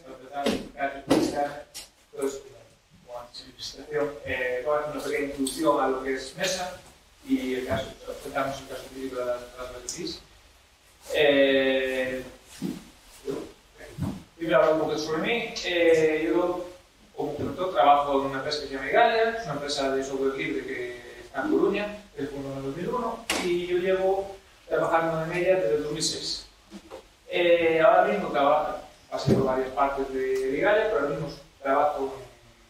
tardes, para empezar, explicar todo esto, como antes en presentación, eh, hacer una pequeña introducción a lo que es Mesa y el caso, tratamos el caso clínico de las, las. Eh, primero hablar un poco sobre mí. Eh, yo, como productor, trabajo en una empresa que se llama Igalia, una empresa de software libre que está en Coruña, en el 2001, y yo llevo trabajando en ella desde el 2006. Eh, ahora mismo trabajo, pasé por varias partes de Igalia, pero ahora mismo trabajo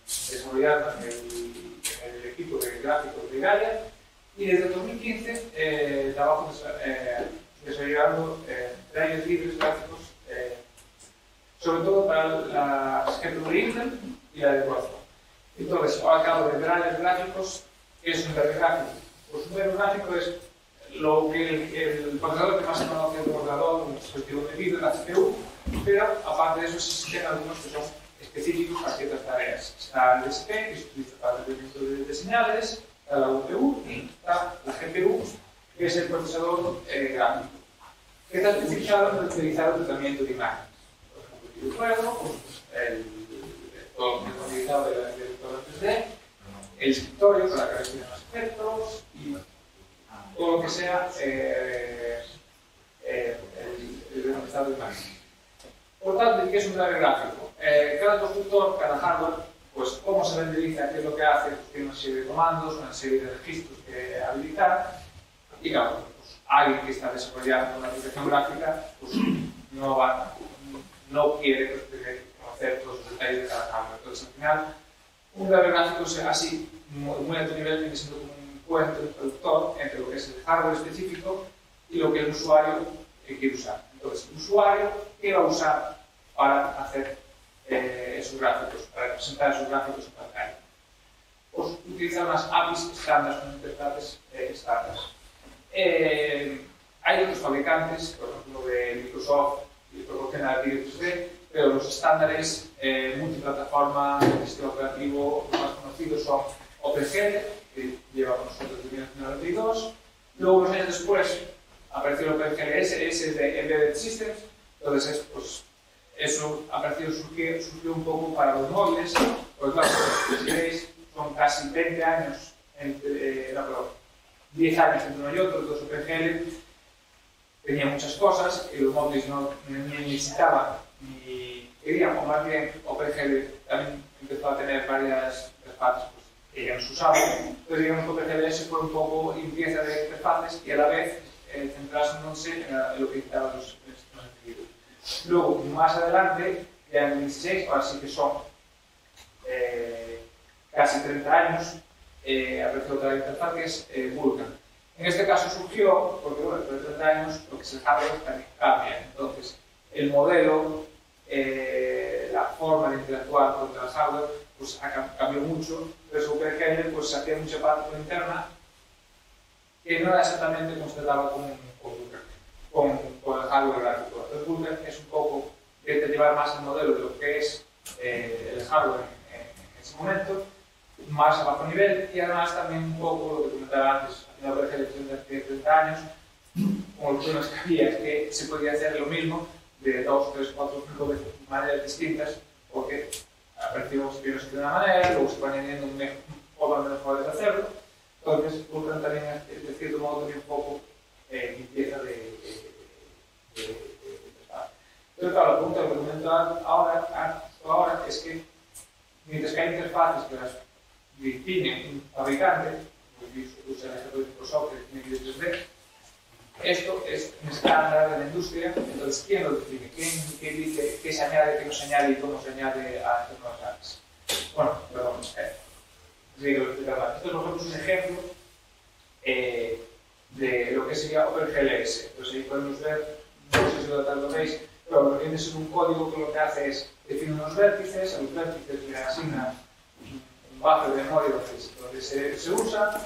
en desarrollar el, el equipo de gráficos de Igalia, y desde el 2015 eh, trabajo eh, desarrollando eh, drivers libres gráficos, eh, sobre todo para la GPU de Intel y la de Broadcom. Entonces, ahora acabo de drivers gráficos, ¿qué es un gráfico? Pues un gráfico es lo que el, el procesador que más se conoce el ordenador, un dispositivo de vídeo, la CPU, pero aparte de eso existen algunos que son específicos para ciertas tareas. Está el DSP, que se utiliza para el tratamiento de, señales, está la UPU está la GPU, que es el procesador eh, gráfico, que está especializado en utilizar el tratamiento de imágenes. Por ejemplo, el videojuego, el, todo utilizado de la de 3D, el escritorio para que reciban los efectos y todo lo que sea eh, eh, el, el renderizado de imágenes. Por tanto, ¿qué es un driver gráfico? Eh, cada constructor, cada hardware, pues cómo se renderiza, qué es lo que hace, tiene una serie de comandos, una serie de registros que habilitar, y claro, pues, alguien que está desarrollando una aplicación gráfica, pues no, va, no quiere pues, conocer todos los detalles de cada hardware. Entonces, al final, un driver gráfico es así, muy, muy alto nivel, viene siendo como un puente, un traductor entre lo que es el hardware específico y lo que el usuario que quiere usar. Entonces, usuario, ¿qué va a usar para hacer eh, esos gráficos, para representar esos gráficos en pantalla? Pues utilizar unas APIs estándar, unas interfaces eh, estándar. Eh, hay otros fabricantes, por ejemplo, de Microsoft, que proporciona vídeo 3D, pero los estándares eh, multiplataforma sistema operativo más conocidos son OpenGL, que lleva con nosotros desde 1992. Luego, unos años después, apareció el OpenGLS, es de Embedded Systems. Entonces, es, pues, eso apareció, surgió, surgió un poco para los móviles. Pues claro, si veis, son casi 20 años, entre, eh, no, perdón, 10 años entre uno y otro, entonces OpenGL tenía muchas cosas que los móviles no, necesitaban ni querían, o más bien OpenGL también empezó a tener varias interfaces pues, que ya no se usaban. Entonces digamos que OpenGL fue un poco limpieza de interfaces y a la vez eh, centrándose en, en, lo que necesitaban los, los. Luego, más adelante, ya en el 2016, ahora sí que son eh, casi 30 años, eh, apareció otra interfaz que es eh, Vulkan. En este caso surgió porque, bueno, después de 30 años, lo que es el hardware también cambia. Entonces, el modelo, eh, la forma de interactuar con el hardware, pues ha cambiado mucho. Entonces, OpenGL pues, se hacía mucha parte interna que no era exactamente como se trataba con, con, el hardware gráfico. Entonces, Vulkan es un poco de llevar más el modelo de lo que es eh, el hardware en, en ese momento más a bajo nivel y además también un poco lo que comentaba antes, haciendo la elección de 30 años, como los problemas que había es que se podía hacer lo mismo de dos, tres, cuatro, cinco veces de maneras distintas, porque apareció primero de una manera, luego se van añadiendo un menos formas de hacerlo, entonces Vulkan también de cierto modo también un poco eh, limpieza de, de, de, Entonces, claro, la pregunta que comentaba ahora, ahora es que mientras que hay interfaces que las define un fabricante, usa ejemplo de Microsoft que define video 3D, esto es un estándar de la industria, entonces ¿quién lo define? ¿Quién, quién dice qué se añade, qué no se añade y cómo se añade a estas nuevas? Bueno, perdón, eh, sí, lo explicaba. Esto, por ejemplo, es un ejemplo eh, de lo que sería OpenGLS. Entonces ahí podemos ver, no sé si lo, veis, pero lo que viene es un código que lo que hace es define unos vértices, a los vértices le asigna buffer de memoria donde se, se usa.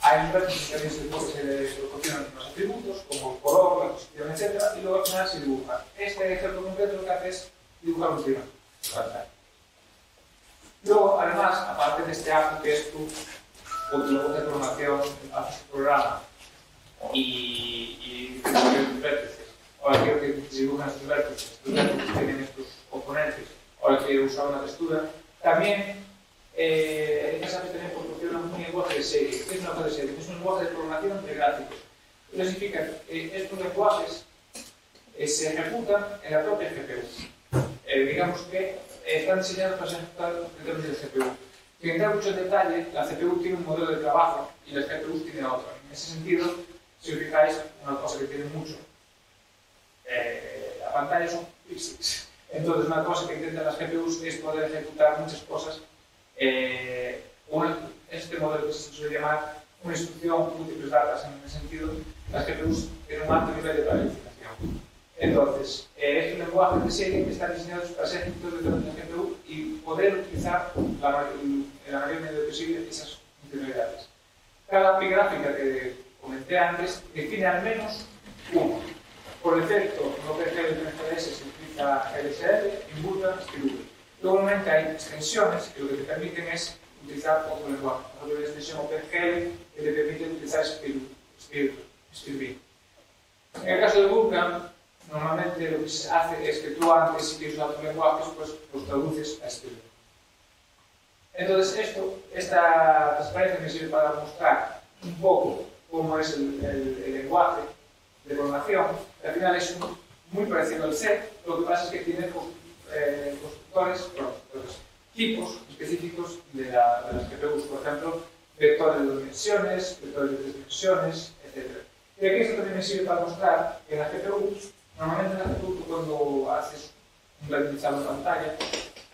Hay un vértice que también se, le proporcionan unos atributos, como el color, la posición, etc. Y luego al final se dibuja. Este ejemplo concreto lo que hace es dibujar un prima. Luego, además, aparte de este acto que es tu control de información, haces tu programa y, y tus vértices. Ahora quiero que se dibujan estos vértices. Estos vértices tienen estos componentes, ahora quiero usar una textura. También eh, esas también proporcionan un lenguaje de serie. ¿Qué es un lenguaje de serie? Es un lenguaje de programación de gráficos. Eso significa que eh, estos lenguajes eh, se ejecutan en la propia GPU. Eh, digamos que están diseñados para ser ejecutados en de GPU. Sin entrar en detalle, la CPU tiene un modelo de trabajo y la GPU tiene otro. En ese sentido, si os fijáis, una cosa que tiene mucho, eh, la pantalla son píxeles. Entonces, una cosa que intentan las GPUs es poder ejecutar muchas cosas. Eh, este modelo que se suele llamar una instrucción múltiples datas. En ese sentido, las GPUs tienen un alto nivel de planificación. Entonces, eh, estos lenguajes de serie están diseñados para ser ejecutados dentro de la GPU y poder utilizar la, en la mayor medida posible esas funcionalidades. Cada API gráfica que comenté antes define al menos uno. Por defecto, no PGL de NFS se utiliza LSL, Imbuta, Stilube. Normalmente hay extensiones que lo que te permiten es utilizar otro lenguaje. Por ejemplo, la extensión OpenGL que te permite utilizar Stilube. En el caso de Vulkan, Normalmente lo que se hace es que tú antes, si quieres usar tus lenguajes, pues los traduces a este. Entonces, esto, esta transparencia me sirve para mostrar un poco cómo es el, el, el lenguaje de programación. Al final es un, muy parecido al C, lo que pasa es que tiene eh, constructores, bueno, los tipos específicos de, la, de las GPUs, por ejemplo, vectores de dos dimensiones, vectores de tres dimensiones, etc. Y aquí esto también me sirve para mostrar que en la GPU normalmente en la GPU tú cuando haces un renderizado en pantalla,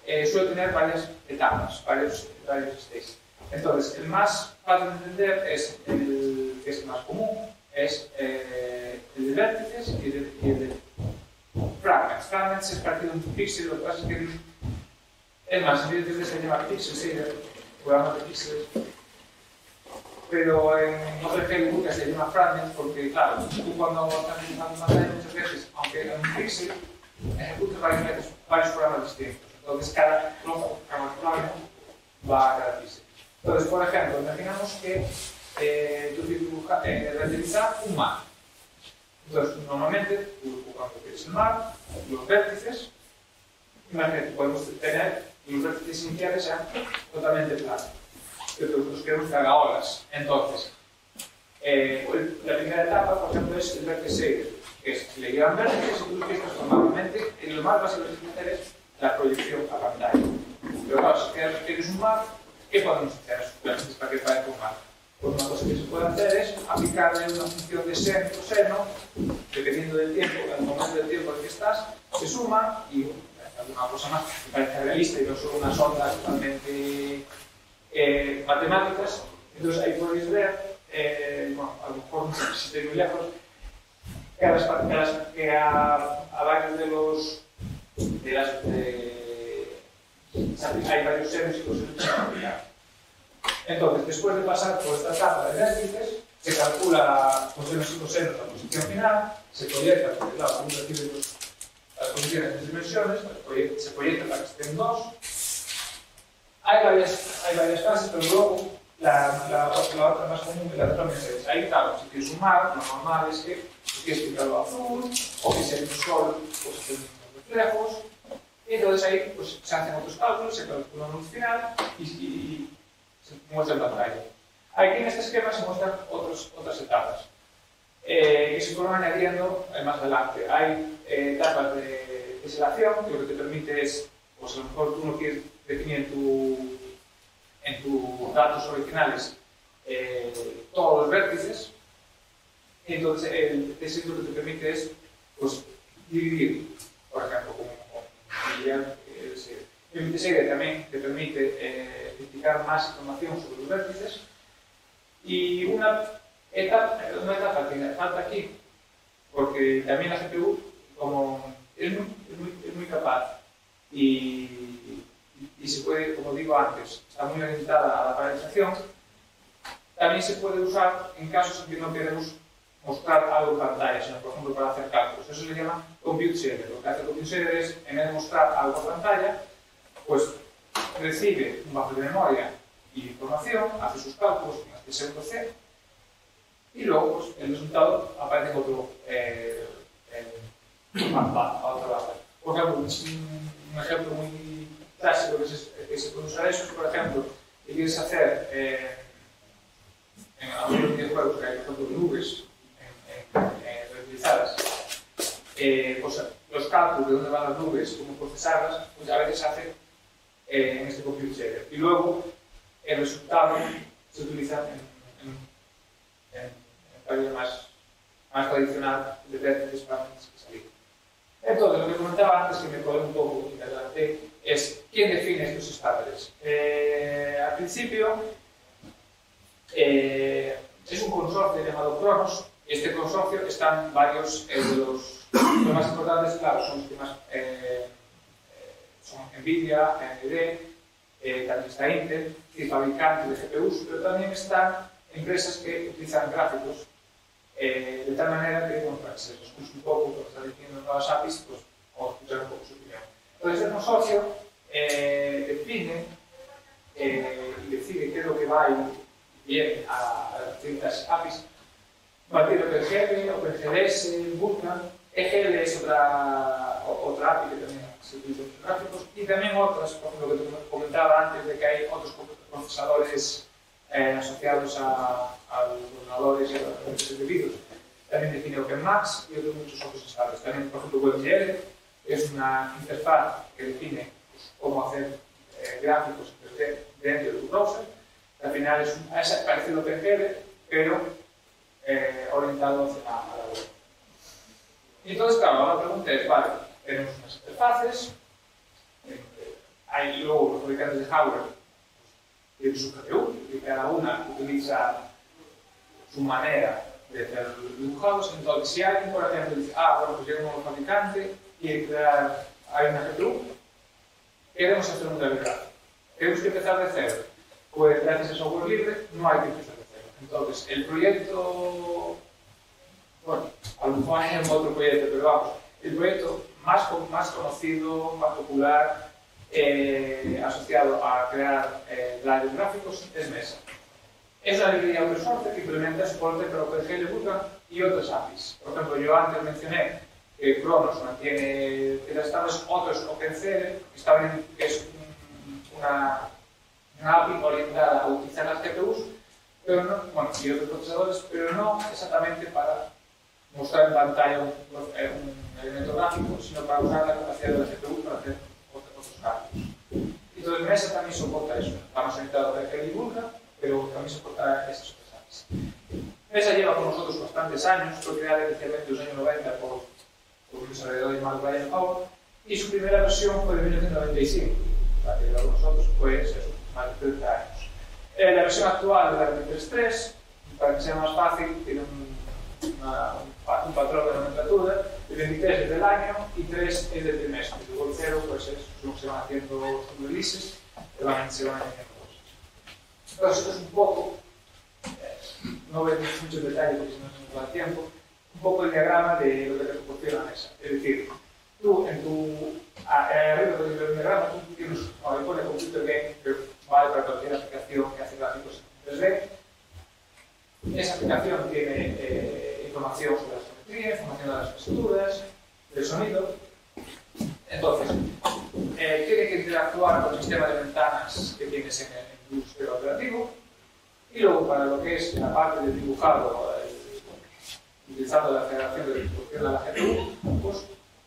eh, suele tener varias etapas, varios, varios stages. Entonces, el más fácil de entender es el que es el más común, es eh, el de vértices y el, y el de fragments. Fragments es partido en un píxel, lo que pasa es que es más, en vez de se llama píxel, sí, programa de píxeles. Pero en OpenGL se llama fragments porque, claro, tú cuando estás utilizando pantalla muchas veces, aunque en un píxel, ejecutas varios, varios programas distintos. Entonces, cada trozo, cada fragment va a cada píxel. Entonces, por ejemplo, imaginamos que eh, tú quieres dibujar, eh, renderizar un mar. Entonces, normalmente, tú cuando quieres el mar, los vértices, imagínate, podemos tener los vértices iniciales sean totalmente planos. Pero nosotros queremos que haga olas. Entonces, eh, la primera etapa, por ejemplo, es el vértice que es, le llevan vértices y tú quieres transformarmente, y lo más básico que hacer es la proyección a pantalla. Pero claro, si quieres un mar, ¿qué podemos hacer? Vértices para que parezca un. Pues una cosa que se puede hacer es aplicarle una función de seno o seno, dependiendo del tiempo, del momento del tiempo en el que estás, se suma y alguna cosa más que parece realista y no son unas ondas totalmente matemáticas, entonces aí podes ver, eh, bueno, a lo mejor si te muy lejos, que a, las, que, a a, varios de los de las de, hay varios seres que los echan aplicar. Entonces, después de pasar por esta etapa de vértices, se calcula cosenos y cosenos la posición final, se proyecta, porque claro, uno recibe las posiciones en dimensiones, se proyecta para que estén dos, Hay varias, hay varias fases, pero luego la, la, la otra más común que la otra es ahí, claro, si quieres sumar, lo normal es que si quieres pintarlo azul, o que sea un sol, pues se hacen reflejos, y entonces ahí pues, se hacen otros cálculos, se calcula un final y, y muestra en pantalla. Aquí en este esquema se muestran otros, otras etapas eh, que se fueron añadiendo más adelante. Hay eh, etapas de teselación que lo que te permite es, pues a lo mejor tú no quieres definir en, tu, en tus datos originales eh, todos los vértices, entonces el teselo lo que te permite es pues, dividir, por ejemplo, como, como el MTSG también te permite eh, identificar más información sobre los vértices. Y una etapa, una etapa que falta aquí, porque también la GPU como es, muy, es, muy, es muy, capaz y, y, se puede, como digo antes, está muy orientada a la paralización, también se puede usar en casos en que no queremos mostrar algo en pantalla, sino por ejemplo para hacer cálculos. Eso se llama compute shader. Lo que hace compute shader es, en vez de mostrar algo en pantalla, pues recibe un banco de memoria y información, hace sus cálculos en este segundo C, y luego pues, el resultado aparece en otro eh, en, a, a base. Por ejemplo, un ejemplo muy clásico que se, que se produzan esos, por ejemplo, que quieres hacer eh, en algunos videojuegos que hay, por ejemplo, nubes en, en, en reutilizadas, eh, pois, pues, los cálculos de dónde van las nubes, cómo procesarlas, pues, pois, a veces se hace eh, en este compute shader. Y luego, el resultado se utiliza en, en, en, en cálculo más, más tradicional de técnicas para que se Entonces, lo que comentaba antes, que me colé un poco pouco interesante, es quién define estos estándares. Eh, al principio, eh, es un consorcio llamado Cronos. Este consorcio están varios eh, de los, más importantes, claro, son más eh, son Nvidia, AMD, eh, también está Intel, y fabricantes de GPUs, pero también están empresas que utilizan gráficos eh, de tal manera que, bueno, para que se escuche un poco lo que están diciendo nuevas APIs, pues vamos a escuchar un poco su opinión. Entonces el consorcio eh, define eh, y decide qué es lo que va a ir bien a, a las distintas APIs. Partido OpenGL, OpenGDS, Vulkan, EGL es otra, o, otra API que también se utiliza en gráficos y también otras, por ejemplo, que te comentaba antes de que hay otros procesadores eh, asociados a, a, los ordenadores y a los servicios. También define OpenMax y otros muchos otros estados. También, por ejemplo, WebGL es una interfaz que define cómo hacer eh, gráficos dentro de tu browser. Al final es, un, es parecido a OpenGL, pero eh, orientado a, la web. Y entonces, claro, la pregunta es, vale, tenemos unas interfaces, eh, hay luego los fabricantes de hardware pues, tienen su GPU, y cada una utiliza su manera de hacer dibujados. Entonces, si alguien, por ejemplo, dice, ah, bueno, pues llega un nuevo fabricante, quiere crear, hay una GPU, queremos hacer un driver Tenemos que empezar de cero. Pues gracias a software libre no hay que empezar de cero. Entonces, el proyecto, bueno, a lo mejor hay otro proyecto, pero vamos, el proyecto más, más conocido, más popular, eh, asociado a crear eh, gráficos es Mesa. Es una librería open source que implementa soporte para OpenGL, Vulkan y otras APIs. Por ejemplo, yo antes mencioné que Cronos mantiene Terastables, otros OpenCL, establecen que es un, una, una, API orientada a utilizar las GPUs, pero no, bueno, y otros procesadores, pero no exactamente para mostrar en pantalla un, un elemento gráfico, sino para usar la capacidad de la GPU para hacer otros cambios. Entonces, Mesa también soporta eso. Estamos orientados a que divulga, pero también soporta esas cosas. Mesa lleva con nosotros bastantes años, fue creada inicialmente en los años 90 por un desarrollador llamado Brian Howard, y su primera versión fue de 1995. O sea, que lleva con nosotros pues eso, más de 30 años. Eh, la versión actual de la 23.3, para que sea más fácil, tiene un una, un patrón de nomenclatura, el 23 es del año y 3 es del trimestre. Luego el 0 pues es lo que se van haciendo releases, que van, se van añadiendo cosas. Entonces esto es un poco, eh, no decir muchos detalles porque si no se nos da tiempo, un poco el diagrama de lo que te proporciona Mesa. Es decir, tú en tu arriba del diagrama tú tienes, ahora pone Computer Game, que vale para cualquier aplicación que hace gráficos en 3D, esa aplicación tiene eh, información sobre la geometría, información de las texturas, del sonido. Entonces, eh, tiene que interactuar con el sistema de ventanas que tienes en el, en sistema operativo. Y luego, para lo que es la parte del dibujado, el, utilizando la generación de distribución de la GPU, pues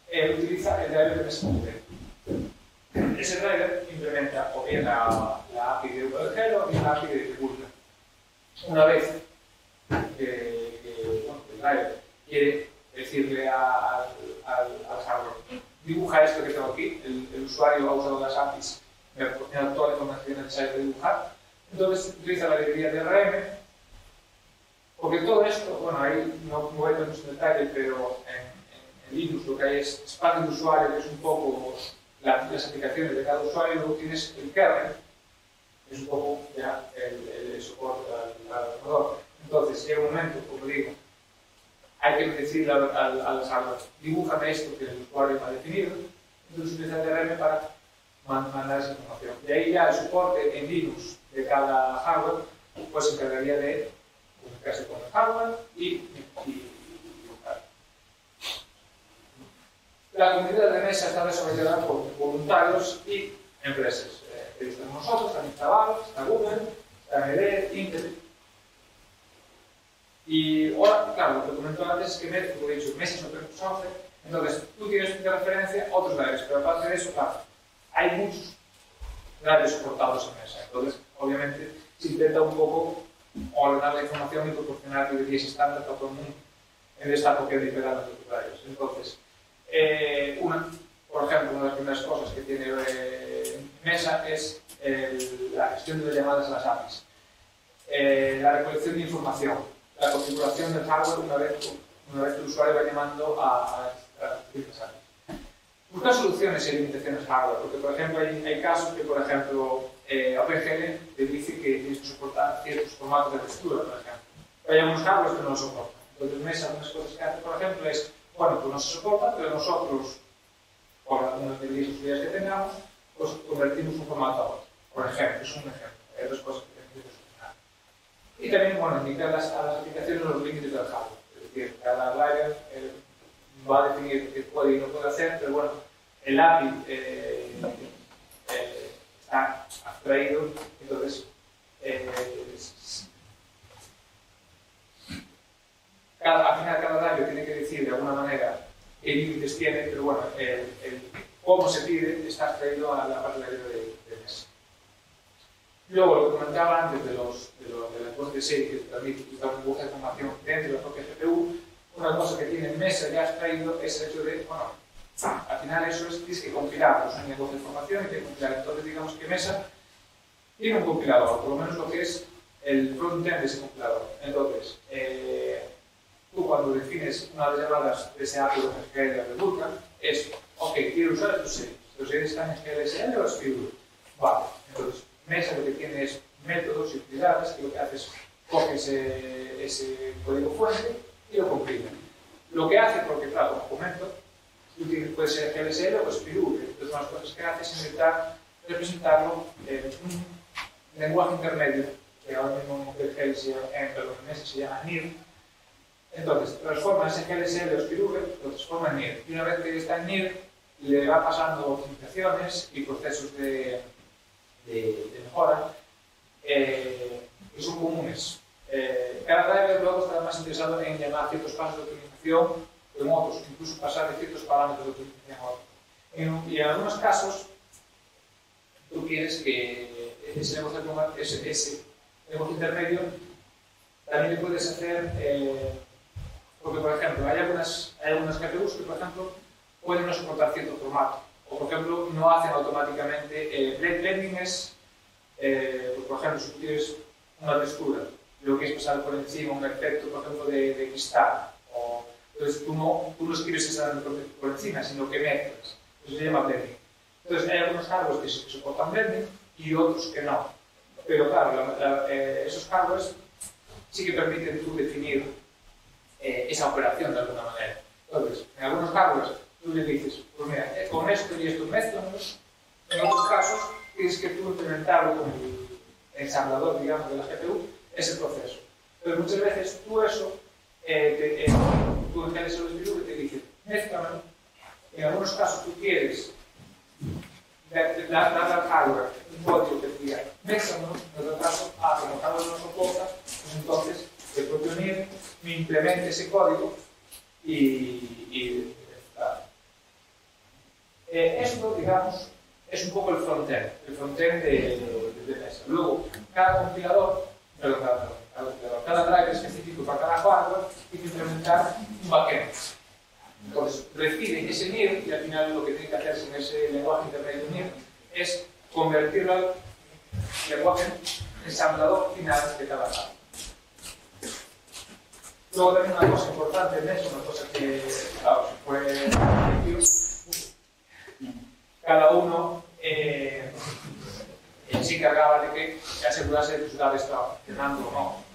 eh, utiliza el driver de MSQL. Ese driver implementa o bien la, la API de OpenGL o bien la API de Vulkan. Una vez que, que, bueno, el driver quiere decirle al, al, al, hardware, dibuja esto que tengo aquí, el, el, usuario ha usado las APIs, me ha proporcionado toda la información necesaria de dibujar, entonces utiliza la librería de RM, porque todo esto, bueno, ahí no, voy a mucho detalle, pero en, en, en, Linux lo que hay es espacio de usuario, que es un poco la, las aplicaciones de cada usuario, y luego tienes el kernel, que es un poco ya el, el soporte al, al ordenador. Entonces, llega un momento, como digo, hay que decirle al, al, al hardware, dibújame esto que el usuario ha definido, entonces utiliza el DRM para mandar esa información. De ahí ya el soporte en Linux de cada hardware, pues se encargaría de comunicarse con el hardware y, y. La comunidad de mesa está desarrollada por voluntarios y empresas. Eh, nosotros, también está Valve, está Google, está AMD, Intel. Y ahora, claro, lo que antes es que Mesa, como he dicho, Mesa es open source, entonces tú tienes de referencia otros drivers, pero aparte de eso, claro, hay muchos drivers soportados en Mesa. Entonces, obviamente, se intenta un poco ordenar la información y proporcionar librerías estándar para todo el mundo en esta copia de de drivers. Entonces, eh, una, por ejemplo, una de las primeras cosas que tiene eh, Mesa es el, la gestión de llamadas a las APIs, eh, la recolección de información, la configuración del hardware una vez, una vez el usuario va llamando a, a, a distintas APIs. Buscar soluciones y limitaciones hardware, porque por ejemplo hay, hay casos que, por ejemplo, eh, OpenGL te dice que tienes que soportar ciertos formatos de textura, por ejemplo. Pero hay algunos hardware que no lo soportan. Entonces, Mesa, unas cosas que hace, por ejemplo, es bueno, pues no se soporta, pero nosotros, por algunas usuarias que tengamos, pues convertimos un formato a otro. Por ejemplo, es un ejemplo. Hay dos cosas que tenemos que solucionar. Y también, bueno, indicar las, a las aplicaciones los límites del hardware. Es decir, cada driver eh, va a definir qué puede y no puede hacer, pero bueno, el API eh, eh, está abstraído, entonces eh, al final cada daño tiene que decir de alguna manera qué límites tiene, pero bueno, cómo se pide está extraído a la parte de, de. Luego, lo que comentaba antes de los, de de lenguajes de serie que permite utilizar un lenguaje de información dentro de la propia GPU, una cosa que tiene Mesa ya extraído es el hecho de, bueno, al final eso es, que compilar, un lenguaje de información y que compilar. Entonces, digamos que Mesa tiene un compilador, por lo menos lo que es el frontend de ese compilador. Entonces, eh, tú cuando defines una de las llamadas de ese API o GLSL de Vulkan, es, ok, quiero usar estos series. Los series están en GLSL o escribo. Vale, entonces Mesa lo que tiene es métodos y utilidades que lo que hace es coge ese, ese código fuente y lo compila. Lo que hace, porque claro, como comento, puede ser GLSL o Spirou, entonces una de las cosas que hace es intentar representarlo en un lenguaje intermedio, que ahora mismo el GLSL en, perdón, en se llama NIR, entonces, transforma ese GLSL o Spirube, lo transforma en NIR. Y una vez que está en NIR, le va pasando optimizaciones y procesos de, de, de mejora eh, que son comunes. Eh, cada driver luego está más interesado en llamar ciertos pasos de optimización en outros, incluso pasar de ciertos parámetros de que a otros. En, y en algunos casos, tú quieres que ese negocio, ese, ese negocio intermedio también le puedes hacer, eh, porque por ejemplo, hay algunas, hay algunas KPUs que por ejemplo pueden no soportar cierto formato, o por ejemplo no hacen automáticamente, eh, blending es, eh, pues, por ejemplo, si tú tienes una textura, lo que es pasar por encima un efecto, por ejemplo, de, de cristal, Entonces, tú no, tú no escribes exactamente por, encima, sino que mezclas. Eso se llama blending. Entonces, hay algunos hardware que, soportan blending y otros que no. Pero, claro, la, la, eh, esos hardwares sí que permiten tú definir eh, esa operación de alguna manera. Entonces, en algunos casos tú le dices, pues mira, eh, con esto y estos métodos, en otros casos tienes que tú implementarlo el ensamblador, digamos, de la GPU, ese proceso. Pero muchas veces tú eso, eh, te, eh, tú entiendes el espíritu que te dice, mézclamelo. En algunos casos tú quieres dar al hardware un código que te diga, en otro caso, ah, como hardware no soporta, pues entonces el propio NIR me implemente ese código y, y eh, esto, digamos, es un poco el frontend, el frontend de, de, de Mesa. Luego, cada compilador, perdón, cada, cada, driver específico para cada hardware tiene que implementar un backend. Entonces, recibe ese NIR y al final lo que tiene que hacerse en ese lenguaje intermedio NIR es convertirlo al lenguaje ensamblador final de cada hardware. Luego también una cosa importante en eso, una cosa que, claro, fue cada uno eh, se encargaba de que se asegurase de que sus datos estaban funcionando o no.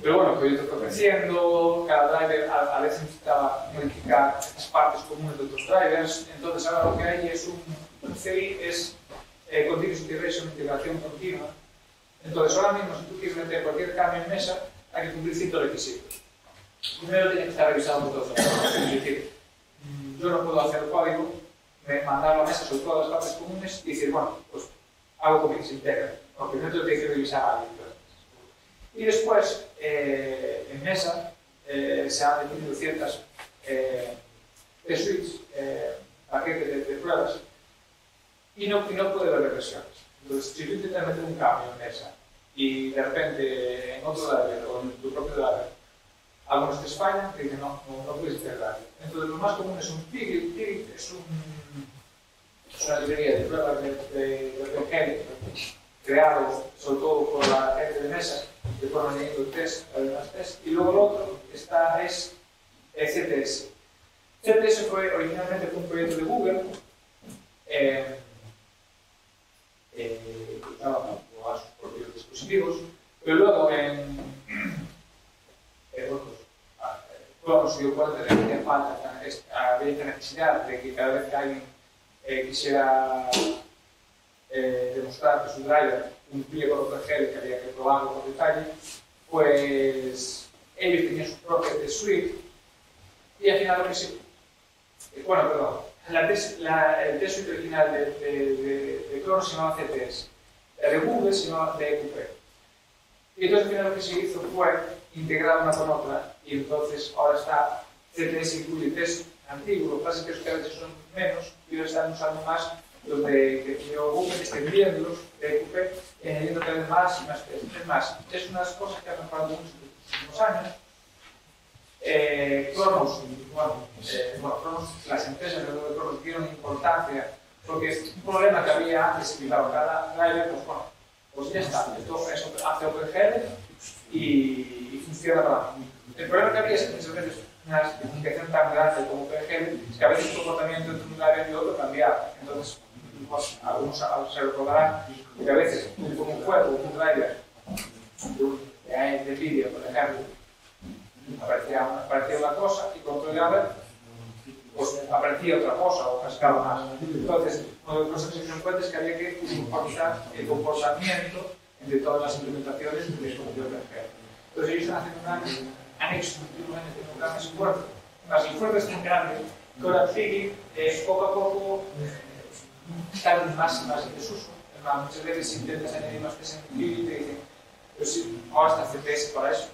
Pero bueno, el proyecto fue creciendo, cada driver a, a veces necesitaba modificar las partes comunes de otros drivers, entonces ahora lo que hay es un, CI, es eh, Continuous Integration, integración continua. Entonces ahora mismo si tú quieres meter cualquier cambio en mesa, hay que cumplir ciertos requisitos. Primero tiene que estar revisado por todos los Es decir, yo no puedo hacer código, me mandarlo a mesa sobre todas las partes comunes y decir, bueno, pues algo que se integra, porque no tengo que revisar a alguien. Y después, eh, en mesa, eh, se han definido ciertas eh, suites, eh, paquetes de, de, pruebas, y no, y no puede haber regresiones. Entonces, si tú intentas meter un cambio en mesa y de repente en otro driver o en tu propio driver, algunos te fallan, te dicen no, no, no puedes integrar. Entonces, lo más común es un Pigit. Pigit es, un, es una librería de pruebas de, de, de creado sobre todo por la gente de mesa, que fueron test, además test, y luego lo otro está, es CTS. CTS fue originalmente un proyecto de Google, eh, eh, a sus propios dispositivos, pero luego en eh, bueno, se dio cuenta de que había falta, había necesidad de que cada vez que alguien eh, quisiera eh, demostrar que su driver cumplía con lo que había que probarlo con detalle, pues ellos tenían su propia test suite y al final lo que se... Bueno, perdón, la la, el test suite original de, de, de, de se llamaba CTS, la de Google se llamaba DQP. Y entonces al final lo que se hizo fue integrar una con otra y entonces ahora está CTS incluye test antigo, o que pasa é que os cabeches son menos e os están usando máis de que yo Google, extendiéndolos, de ocupe, añadiendo cada vez más y más especies más. Es una de cosas que ha mejorado mucho en los últimos años. Eh, Cronos, bueno, eh, bueno Cronos, las empresas de Cronos dieron importancia, porque un problema que había antes, que claro, cada driver, pues bueno, pues ya está, esto es, hace OpenGL y, y funciona para mí. El problema que había es que muchas veces una especificación tan grande como OpenGL, es que a veces el comportamiento entre un driver y otro cambiaba. Entonces, pues, algunos se recordarán que a veces como un juego, un driver de, de vídeo, por ejemplo, aparecía una, aparecía una cosa y con otro driver pues aparecía otra cosa o cascaba más. Entonces, uno de los cosas que se dio es que había que sincronizar el comportamiento entre todas las implementaciones de solución de Entonces, ellos haciendo un han hecho un gran esfuerzo. Más el esfuerzo es tan grande que ahora Figgy, eh, poco a poco, eh, está más y más en desuso. Más, muchas veces intentas añadir más Figgy y te dicen, pues sí, ahora está CTS para eso.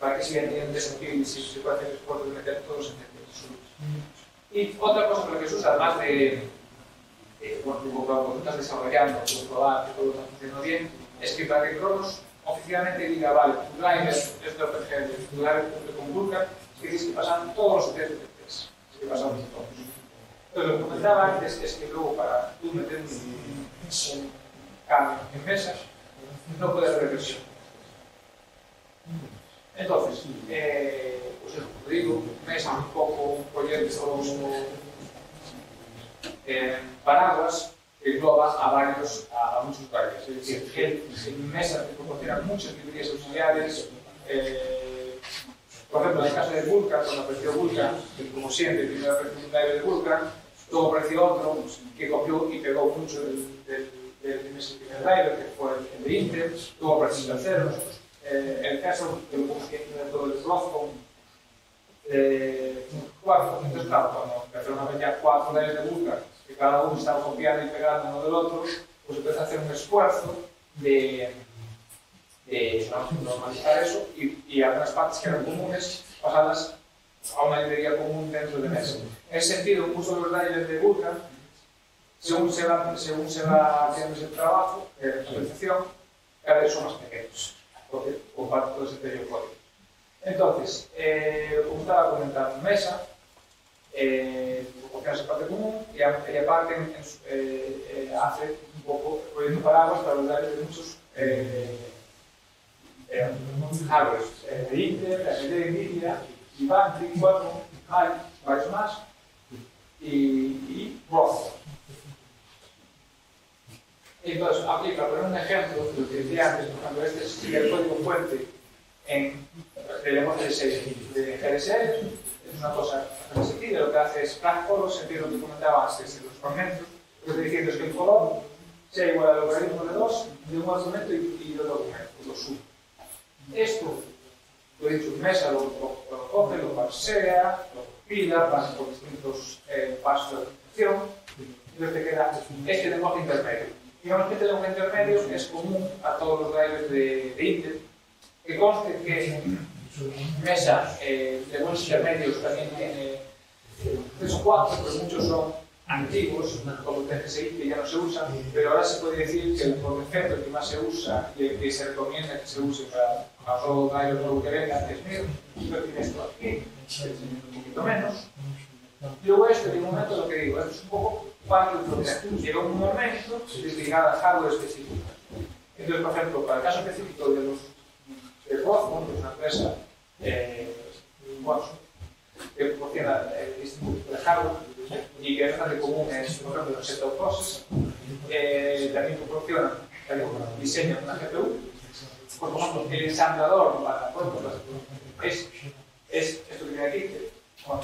¿Para qué sigue añadiendo test en si se puede hacer el esfuerzo de meter todos en CTS? Y otra cosa con la que se usa, además de, eh, bueno, cuando tú estás desarrollando, probar que todo está funcionando bien, es que para que Cronos oficialmente diga, vale, tu Grindr es de OpenGL, driver cumple con Burka, que tienes que pasar todos los test de test, que pasamos todos. Entonces, lo que comentaba antes es que luego para tú meter un, un cambio en mesas, no puede haber regresión. Entonces, eh, pues eso, como digo, mesa un poco, un proyecto eh, paradas, engloba a varios, a, a muchos drivers. Es decir, que en Mesa te proporciona muchas librerías auxiliares. Eh, por ejemplo, en el caso de Vulkan, cuando apareció Vulkan, como siempre, primero apareció un driver de Vulkan, luego apareció otro que copió y pegó mucho del, del, del, primer driver, que fue el de Intel, luego apareció el tercero. Eh, el caso que lo puse en todo el Broadcom, eh, cuatro, entonces claro, cuando empezaron a vender cuatro drivers de Vulkan, que cada un está copiando y pegando uno del outro, pois pues empeza a hacer un esfuerzo de, de normalizar eso e, e algunas partes que eran comunes pasadas a una librería común dentro de mesa. En ese sentido, un curso de los de Vulcan, según se va, según se va haciendo ese trabajo de realización, cada vez son más pequeños, porque comparto todo ese periodo código. Entonces, eh, como estaba comentando mesa, eh, proporciona esa parte común y, aparte eh, eh, hace un poco proyecto paraguas para datos de muchos hardware eh, de Intel, de Nvidia, Ivanti, Qualcomm, hay varios más y, y Broadcom. Entonces, aplica, por un ejemplo, lo que decía antes, por ejemplo, este es el código fuente en, del lenguaje de GLSL, es una cosa tan sencilla, lo que hace es por los sentidos que comentaba antes en los fragmentos, lo que estoy diciendo es que el color sea igual al logaritmo de 2 de un argumento y, y de otro argumento, lo sumo. Esto, lo he dicho en mesa, lo, lo, lo coge, lo parsea, lo pila, pasa por distintos eh, pasos de ejecución, y lo que queda este lenguaje intermedio. Digamos que este lenguaje intermedio es común a todos los drivers de, de Intel, que conste que Mesa eh, de buenos intermedios también tiene tres o cuatro, pero muchos son antiguos, como el TGSI, que ya no se usan, pero ahora se puede decir que el el que más se usa y el que se recomienda que se use para, para todo driver nuevo que venga es MIR, pero tiene esto aquí, un poquito menos. Y luego esto, en un momento lo que digo, esto es un poco parte. Llega un momento desligado a hardware específico. Entonces, por ejemplo, para el caso específico de los de Rothmund, que es una empresa eh, bueno, que proporciona el Instituto de Harvard y que es bastante común en, por ejemplo, en los sectores eh, también proporciona también, diseño de una GPU. Por lo tanto, el ensamblador para pronto es, es esto que tiene aquí. que, Bueno,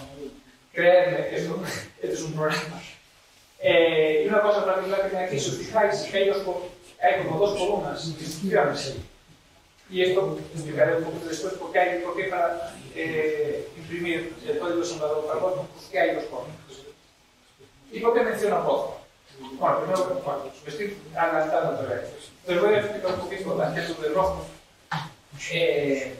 creedme, esto, esto es un problema. Eh, y una cosa particular que tiene aquí, si os fijáis, que hay, dos, hay como dos columnas que funcionan. Y esto explicaré un poquito después por qué, hay, por qué para eh, imprimir el código ensamblador carbono, pues qué hay dos códigos. ¿Y por qué menciono Pozo? Bueno, primero, bueno, me estoy adelantando vez. Les voy a explicar un poquito la ejemplo de rojo. Eh,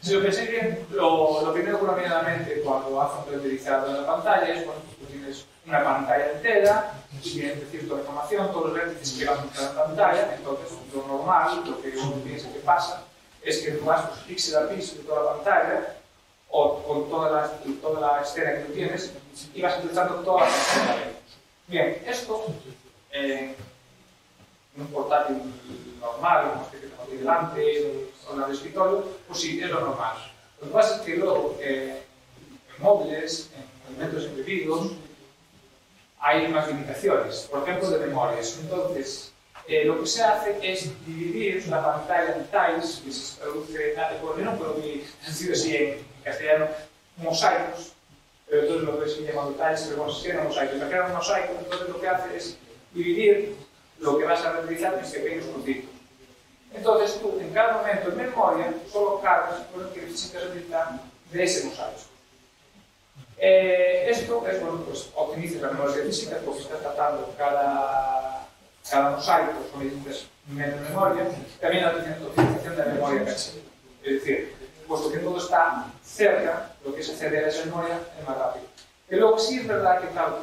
si lo pensáis bien, lo, primero que uno viene a la mente cuando hace un renderizado en la pantalla es, bueno, pues tú tienes una pantalla entera, tiene cierta información, todos los vértices que van a la pantalla, entonces lo normal, lo que uno piensa que pasa, es que vas pues, píxel a píxel de toda la pantalla, o con toda la, toda la escena que tú tienes, y vas utilizando toda la pantalla. Bien, esto, eh, en un portátil normal, como este que tengo aquí delante, o en el escritorio, pues sí, es lo normal. Lo que pasa es que luego, eh, en móviles, en elementos embebidos, hay más limitaciones, por ejemplo, de memorias. Entonces, eh, lo que se hace es dividir la pantalla en tiles, que se traduce, no puedo decir así en castellano, mosaicos, pero entonces lo que se llama tiles, pero bueno, se llama mosaicos. Se crea un mosaico, entonces lo que hace es dividir lo que vas a renderizar en pequeños puntitos. Entonces tú, en cada momento en memoria, solo cargas lo que necesitas renderizar de ese mosaico. Eh, esto es, bueno, pues optimiza la memoria física, porque está tratando cada, cada mosaico con diferentes menos memoria, también la optimización de la memoria caché. Es decir, puesto que todo está cerca, lo que es acceder a esa memoria es más rápido. Y luego sí es verdad que, claro,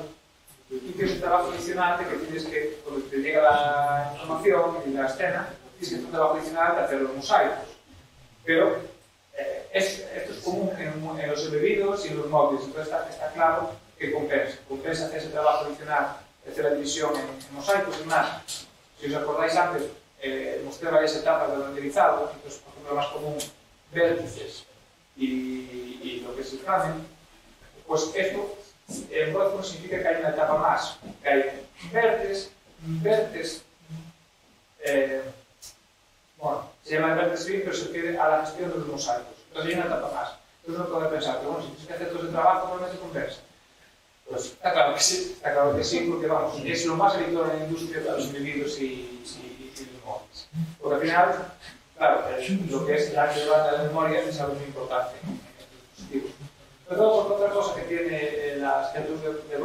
y que es un trabajo adicional que tienes que, cuando te llega la información y la escena, tienes que hacer un trabajo adicional de hacer los mosaicos. Pero Eh, es, esto es común en, en, los embebidos y en los móviles, entonces está, está claro que compensa. Compensa hacer ese trabajo adicional de división en, en mosaicos y más. Si os acordáis antes, eh, mostré varias etapas del renderizado, entonces, por ejemplo, más común, vértices y, y lo que es el ramen, pues esto en Broadcom significa que hay una etapa más, que hay vértices, vértices, eh, bueno, se llama Inverter Stream, pero se refiere a la gestión de los mosaicos. Entonces hay una etapa más. Entonces uno puede pensar que, bueno, si tienes que hacer todo ese trabajo, normalmente compensa. Pues está claro que sí, está claro que sí, porque vamos, es lo más habitual en la industria para los individuos y, y, y los móviles. Porque al final, claro, lo que es la va de la memoria es algo muy importante en los dispositivos. Pero luego, otra cosa que tiene las centros de, de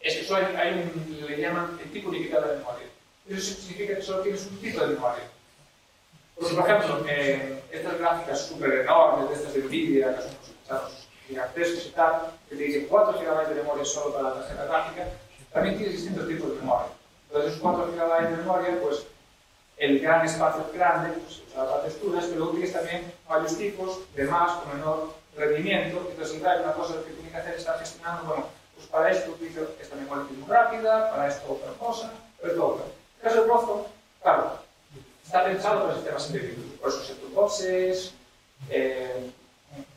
es que hay, hay un, le llaman el tipo limitado de memoria eso significa que solo tienes un tipo de memoria. Porque, por ejemplo, eh, estas gráficas súper enormes de estas de Nvidia, que son resultados gigantescos y tal, que te dicen 4 GB de memoria solo para la tarjeta gráfica, también tiene distintos tipos de memoria. Entonces, esos 4 GB de memoria, pues, el gran espacio es grande, pues, usado para texturas, pero útiles también varios tipos de más o menor rendimiento. Entonces, en una cosa que tiene que hacer es estar gestionando, bueno, pues para esto utilizo esta memoria muy rápida, para esto otra cosa, pero esto otra. En el caso del plazo, claro, está pensado para sistemas embebidos, por eso setupboxes eh,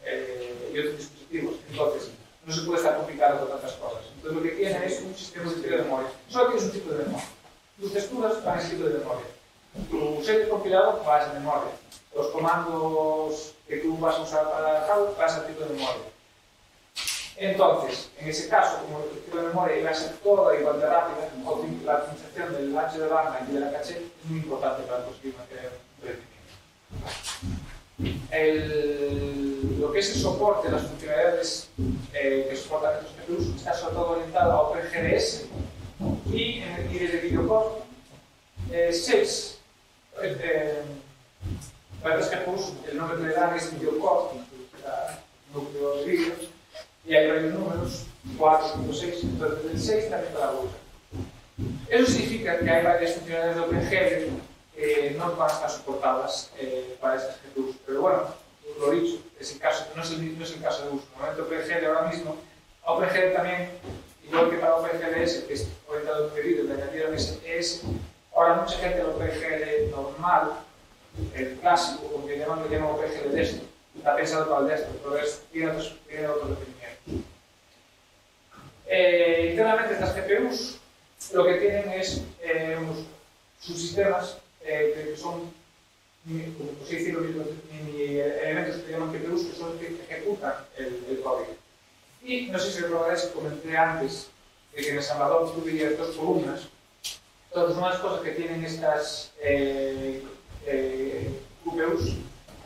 eh, y otros dispositivos. Entonces, no se puede estar complicado con tantas cosas. Entonces, lo que tiene es un sistema de de memoria. Solo tienes un tipo de memoria. Tus texturas van ese tipo de memoria. Tu set compilado va a esa memoria. Los comandos que tú vas a usar para el Java van a ese tipo de memoria. Entonces, en ese caso, como de memoria iba a ser toda igual de rápida, la optimización del ancho de banda y de la caché es muy importante para conseguir mantener un rendimiento. El, lo que es el soporte, las funcionalidades eh, que soportan estos GPUs, está sobre todo orientado a OpenGDS y, y desde Videocore eh, 6. Eh, para los GPUs, el nombre que le dan es Videocore, núcleo de vídeo, y hay varios números, 4, 5, 6, entonces el 6 también para la bolsa. Eso significa que hay varias funcionalidades de OpenGL que no van a estar soportadas eh, para esas GPUs. Pero bueno, lo dicho, es el caso, no, es el, no es el caso de uso. Normalmente OpenGL ahora mismo, OpenGL también, igual que para OpenGLS, que es orientado a pedido, añadieron ese ES, ahora mucha gente el OpenGL normal, el clásico, como que llaman, lo llaman OpenGL desktop, está pensado para el desktop, pero es, tiene requerimientos. Eh, internamente estas GPUs lo que tienen es eh, unos subsistemas eh, que son, como decirlo, mini elementos que llaman GPUs, que son los que ejecutan el, el, código. Y no sé si recordaréis comenté antes de que en el ensamblador tuve dos columnas. Entonces, una de las cosas que tienen estas eh, eh, QPUs es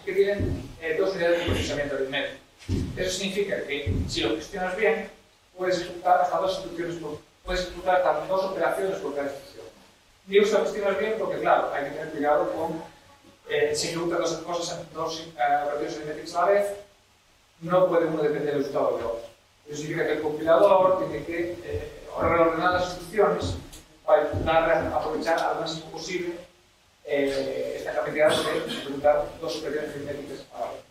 que tienen eh, dos unidades de procesamiento aritmético. Eso significa que si lo gestionas bien, puedes ejecutar hasta dos instrucciones por, puedes ejecutar hasta dos operaciones por cada instrucción. Y eso lo gestionas bien porque, claro, hay que tener cuidado con eh, si ejecutas dos cosas eh, en dos operaciones aritméticas a la vez, no puede uno depender del resultado del otro. Eso significa que el compilador tiene que eh, reordenar las instrucciones para intentar aprovechar al máximo posible eh, esta capacidad de ejecutar dos operaciones aritméticas a la vez.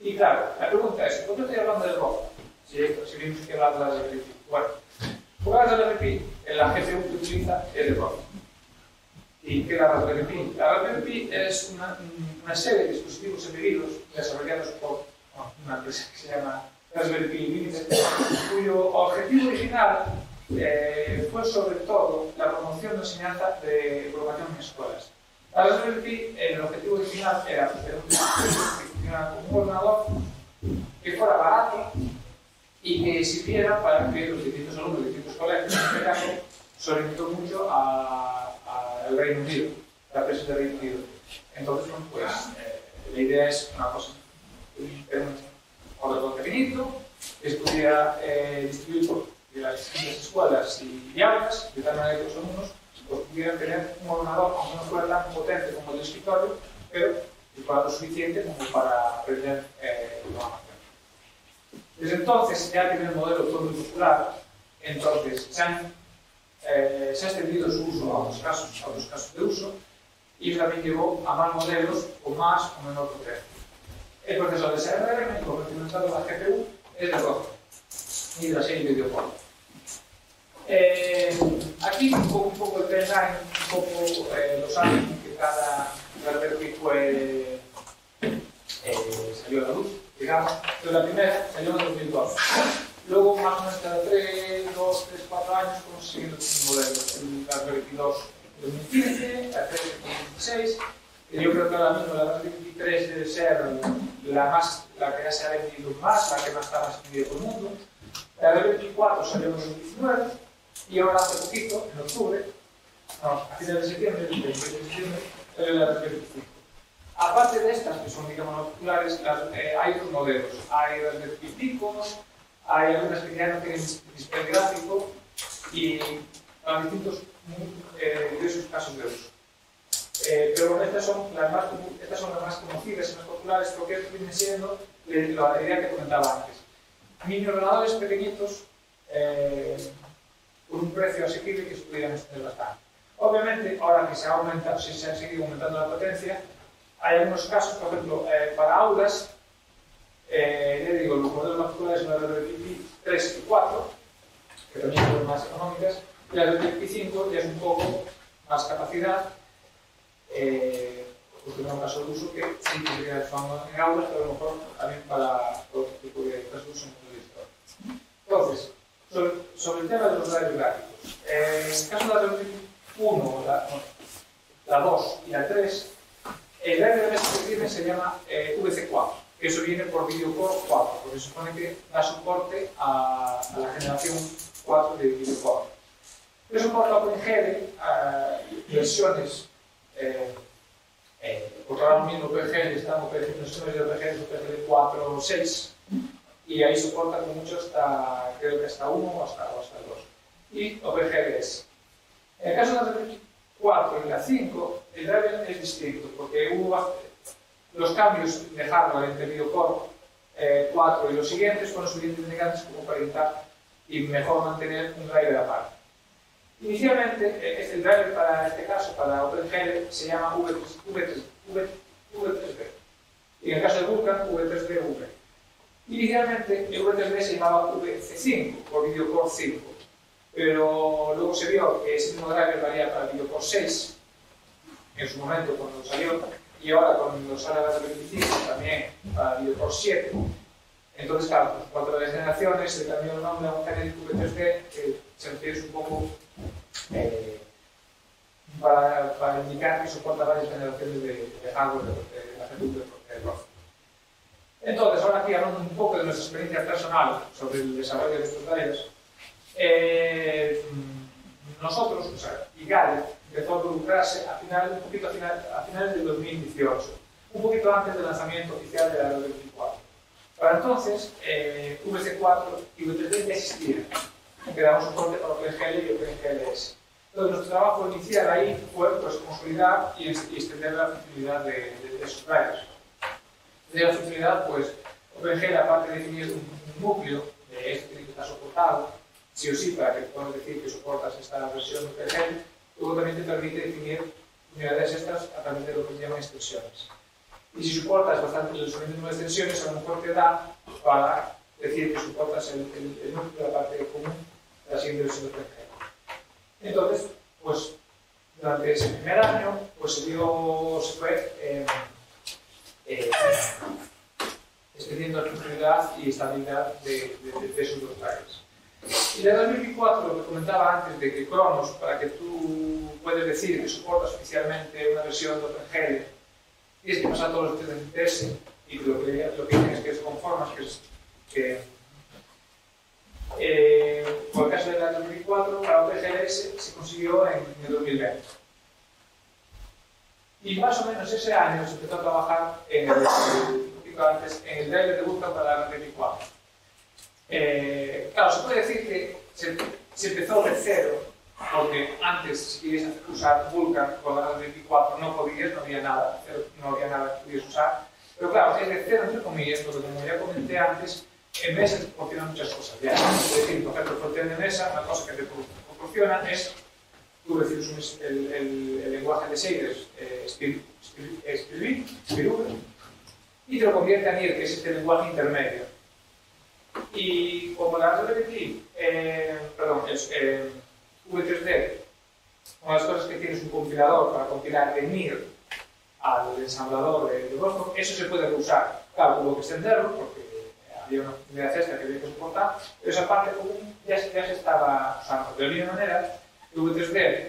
Y claro, la pregunta es, ¿por qué estoy hablando de rock? Si, esto, si vimos que hablar de la RPP. Bueno, jugadas de la RPP, la GPU que utiliza es de ROP. ¿Y qué es la Pi? La Pi es una, una, serie de dispositivos embebidos desarrollados por una empresa que se llama Pi Limited, cuyo objetivo original eh, fue sobre todo la promoción de enseñanza de programación en escuelas. La Pi, el objetivo original era tener un dispositivo que funcionara como un ordenador que fuera barato y que sirviera para que los distintos alumnos de distintos colegios, en este caso, se orientó mucho al Reino Unido, la empresa del Reino Unido. Entonces, bueno, pues eh, la idea es una cosa, un ordenador pequeñito, que se pudiera eh, distribuir por las distintas escuelas y aulas, de tal manera que los alumnos pues, pudieran tener un ordenador, aunque no fuera tan potente como el de escritorio, pero fuera lo suficiente como para aprender eh, programación. Desde entonces ya ha el modelo autónomo claro, entonces se, han, eh, se ha extendido su uso a otros casos, a otros casos de uso y también llevó a más modelos con más o menor potencia. El proceso de SRM, como implementado en la GPU, es de rojo y de la serie videojuegos. Eh, aquí un poco, un poco el timeline, un poco eh, los años que cada, cada vez que fue, eh, salió a la luz. Digamos. La primera salió en 2012. Luego, más o menos cada 3, 2, 3, 4 años, siguiendo un modelo. El Raspberry 2 2015, la 3 2016, que yo creo que ahora mismo la Raspberry 3 debe ser la, más, la que se ha vendido más, la que más está más vendida por el mundo. La Raspberry 4 salió en 2019 y ahora hace poquito, en octubre, no, a finales de septiembre, el 20 de septiembre, salió la Raspberry 5. Aparte de estas, que son, las, eh, hay otros modelos. Hay las de picos, hay algunas que ya no tienen display gráfico y para distintos eh, diversos casos de uso. Eh, pero bueno, estas son, las más, estas son las más conocidas y más populares porque esto viene siendo la idea que comentaba antes. Mini ordenadores pequeñitos eh, con un precio asequible que se pudieran extender bastante. Obviamente, ahora que se ha, aumentado, se ha seguido aumentando la potencia, hay algunos casos, por ejemplo, eh, para aulas, eh, le digo, los modelos más populares son las de 3 y 4, que también son más económicas, y las de 5 ya es un poco más capacidad, eh, pues tenemos caso de uso que sí que son en aulas, pero a lo mejor también para otro tipo de casos de uso en Entonces, sobre, sobre, el tema de los radios gráficos, eh, en el caso de la 1, la, la 2 y la 3, el RMS que tiene se llama eh, VC4, que eso viene por Videocore 4, porque se supone que da soporte a, a la generación 4 de Videocore. ¿Qué soporta OpenGL? Uh, versiones eh, eh, porque ahora mismo PGL estamos en sistemas de PGL PGL 4 o 6 y ahí soporta con mucho hasta, creo que hasta 1 o hasta, o hasta 2. Y OpenGLS. En el caso de la 4 y la 5, el driver es distinto, porque hubo los cambios de hardware entre VideoCore eh, 4 y los siguientes fueron suficientemente grandes como para intentar y mejor mantener un driver aparte. Inicialmente, eh, este driver para este caso, para OpenGL, se llama v 3 v, V3D. Y en el caso de Vulkan, V3DV. Inicialmente, el V3D se llamaba VC5, por VideoCore 5. Pero luego se vio que ese mismo driver valía para VideoCore 6, en su momento cuando salió, y ahora cuando sale la 25 también para VideoCore 7. Entonces, claro, pues, cuatro generaciones se cambió el nombre a un genérico V3D que se refiere un poco eh, para, para, indicar que soporta varias generaciones de, de hardware de, de la GPU de, de Entonces, ahora aquí hablando un poco de nuestra experiencia personal sobre el desarrollo de estos drivers, eh, nosotros, o sea, IGAL empezó a involucrarse a, final, un poquito a, a finales del 2018, un poquito antes del lanzamiento oficial de la 24. Para entonces, eh, VC4 y V3D ya existían, que daban soporte para OpenGL y OpenGLS. Entonces, nuestro trabajo inicial ahí fue pues, consolidar y, extender la funcionalidad de, de, de esos drivers. De la funcionalidad, pues, OpenGL, aparte de definir un, un núcleo de este que está soportado, sí o sí, para que puedas decir que soportas esta versión de OpenGL, luego también te permite definir unidades extras a través de lo que se llaman extensiones. Y si soportas bastante los mismas extensiones, a lo mejor te da para decir que soportas el, el, el núcleo de la parte común de la siguiente versión de OpenGL. Entonces, pues durante ese primer año, pues se dio, se fue eh, eh, extendiendo la funcionalidad y estabilidad de, de, de esos dos drivers. Y de 2004, lo que comentaba antes de que Cronos, para que tú puedes decir que soportas oficialmente una versión de OpenGL, tienes que pasar todos los test de y lo que, lo que dicen es que es conformas, que, es, que eh, por el caso de la 2004, para OpenGLS se consiguió en, en el 2020. Y más o menos ese año se empezó a trabajar en el, en el driver de búsqueda para la 24. Eh, claro, se pode decir que se, se empezou de cero, porque antes, si querías usar Vulkan con la 24, no podías, no había nada, no había nada que pudieras usar. Pero claro, es de cero, entre comillas, porque como ya comenté antes, en mesa te proporciona muchas cosas. Ya, es decir, por ejemplo, el frontend de mesa, una cosa que te proporciona es, tú recibes el, el, el lenguaje de shaders, eh, Spirit, Spirit, Spirit, Spirit, y te lo convierte a NIR, que es este lenguaje intermedio. Y como la RLT, eh, perdón, es eh, V3D, una de las cosas que tienes un compilador para compilar de NIR al ensamblador de, de eso se puede usar. Claro, hubo que extenderlo porque había una funcionalidad extra que había que soportar, pero esa parte común ya, ya se estaba usando. De la misma manera, V3D,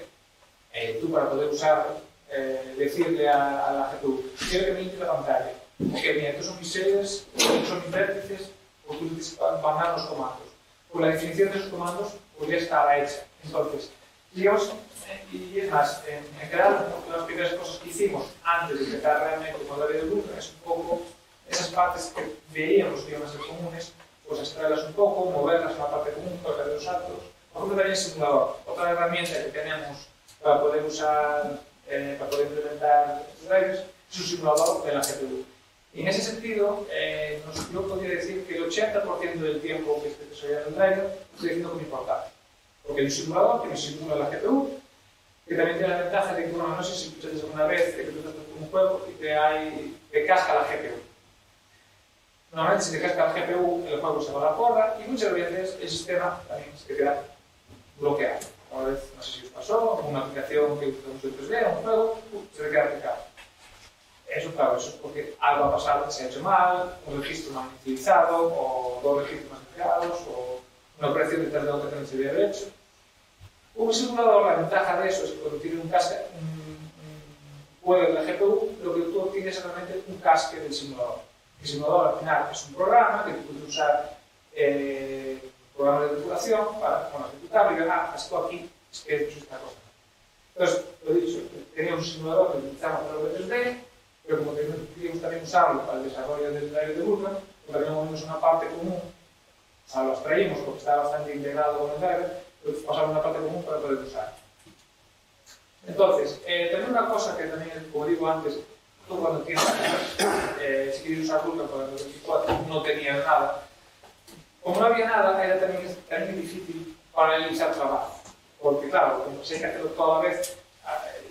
eh, tú para poder usar, eh, decirle a, a, la GPU, quiero que me limpie la pantalla. Ok, mira, estos son mis shaders, estos son mis vértices, o que van dar los comandos. Pues la definición de esos comandos pues ya estaba hecha. Entonces, digamos, eh, y es más, en, en general, una de las primeras cosas que hicimos antes de empezar realmente con la de Luna es un poco esas partes que veíamos que iban a ser comunes, pues extraerlas un poco, moverlas a la parte común, para los actos. Por ejemplo, también el simulador, otra herramienta que tenemos para poder usar, eh, para poder implementar drivers, es un simulador de la GPU. Y en ese sentido, eh, yo podría decir que el 80% del tiempo que estoy desarrollando el driver estoy haciendo con mi portal. Porque hay un simulador que me simula la GPU, que también tiene la ventaja de que, bueno, no sé si escuchaste alguna vez que tú estás con un juego y te, hay, te casca la GPU. Normalmente si te casca la GPU, el juego se va a la porra y muchas veces el sistema también se queda bloqueado. Una vez, no sé si os pasó, una aplicación que usamos en 3D, un juego, se te queda picado. Eso, claro, eso es porque algo ha pasado que se ha hecho mal, un registro mal utilizado, o dos registros mal creados, o una operación de tardeo que no se había hecho. Un simulador, la ventaja de eso es que cuando tiene un casque, un, juego de la GPU, lo que tú obtienes es realmente un casque del simulador. El simulador al final es un programa que tú puedes usar eh, programas de depuración para bueno, ejecutarlo y ver, ah, esto aquí es que he hecho esta cosa. Entonces, lo he dicho, teníamos un simulador que utilizamos para el 3D, pero como queríamos también usarlo para el desarrollo del driver de Vulkan, pues también movimos una parte común, o sea, lo extraímos porque estaba bastante integrado con el driver, pero pasamos una parte común para poder usar. Entonces, eh, también una cosa que también, como digo antes, tú cuando tienes eh, si quieres usar Vulkan para el 24 no tenía nada. Como no había nada, era también, también difícil para realizar trabajo. Porque claro, si hay que hacerlo toda vez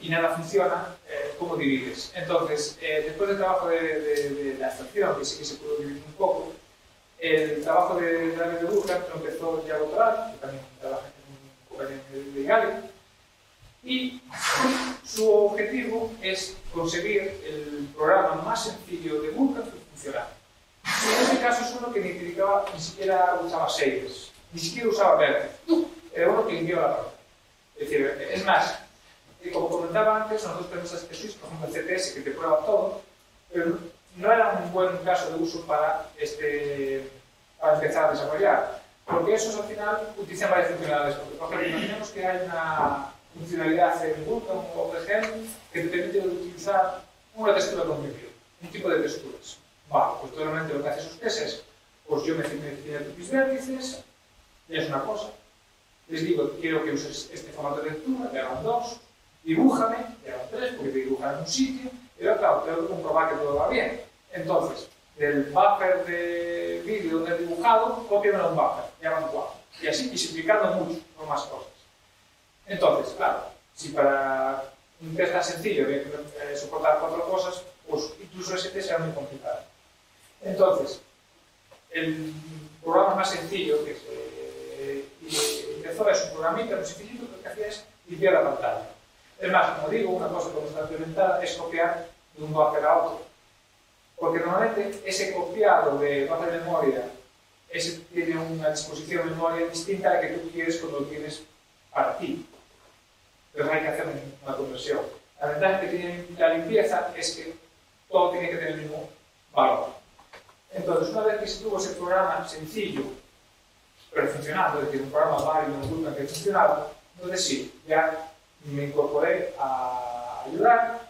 y nada funciona, eh, ¿cómo divides? Entonces, eh, después del trabajo de, de, de, la estación, que sí que se pudo dividir un poco, el trabajo de David de Burkhardt lo empezó ya a que también trabaja en un compañía de Gali, y su objetivo es conseguir el programa más sencillo de Burkhardt que funcionara. En este caso es uno que ni, ni siquiera usaba shaders, ni siquiera usaba verde, era uno que limpiaba la pantalla. Es decir, es más, como comentaba antes, son dos premisas que SWIFT, por ejemplo el CTS, que te prueba todo, pero no era un buen caso de uso para, este, para empezar a desarrollar, porque esos al final utilizan varias funcionalidades. Porque, por ejemplo, imaginemos que hay una funcionalidad en Vulkan o OpenGL que te permite utilizar una textura con preview, un tipo de texturas. Vale, pues realmente lo que hace esos es, pues yo me defino mis vértices, y es una cosa, les digo, quiero que uses este formato de lectura, te hagan dos, dibújame, hagan tres, porque te dibujan en un sitio, y claro, tengo que comprobar que todo va bien. Entonces, del buffer de vídeo he dibujado, cópiame un buffer, ya van cuatro. Y así, y simplificando mucho, no más cosas. Entonces, claro, si para un test tan sencillo de eh, soportar cuatro cosas, pues incluso ese test será muy complicado. Entonces, el programa más sencillo que se empezó es un programita muy sencillo que lo que hacía es limpiar la pantalla. Es más, como digo, una cosa que está implementada es copiar de un buffer a otro. Porque normalmente ese copiado de buffer de memoria ese tiene una disposición de memoria distinta a la que tú quieres cuando lo tienes para ti. Entonces hay que hacer una conversión. La ventaja que tiene la limpieza es que todo tiene que tener el mismo valor. Entonces, una vez que se tuvo ese programa sencillo, pero funcionando, es decir, un programa válido, un que funcionaba, entonces sí, ya me incorporé a ayudar,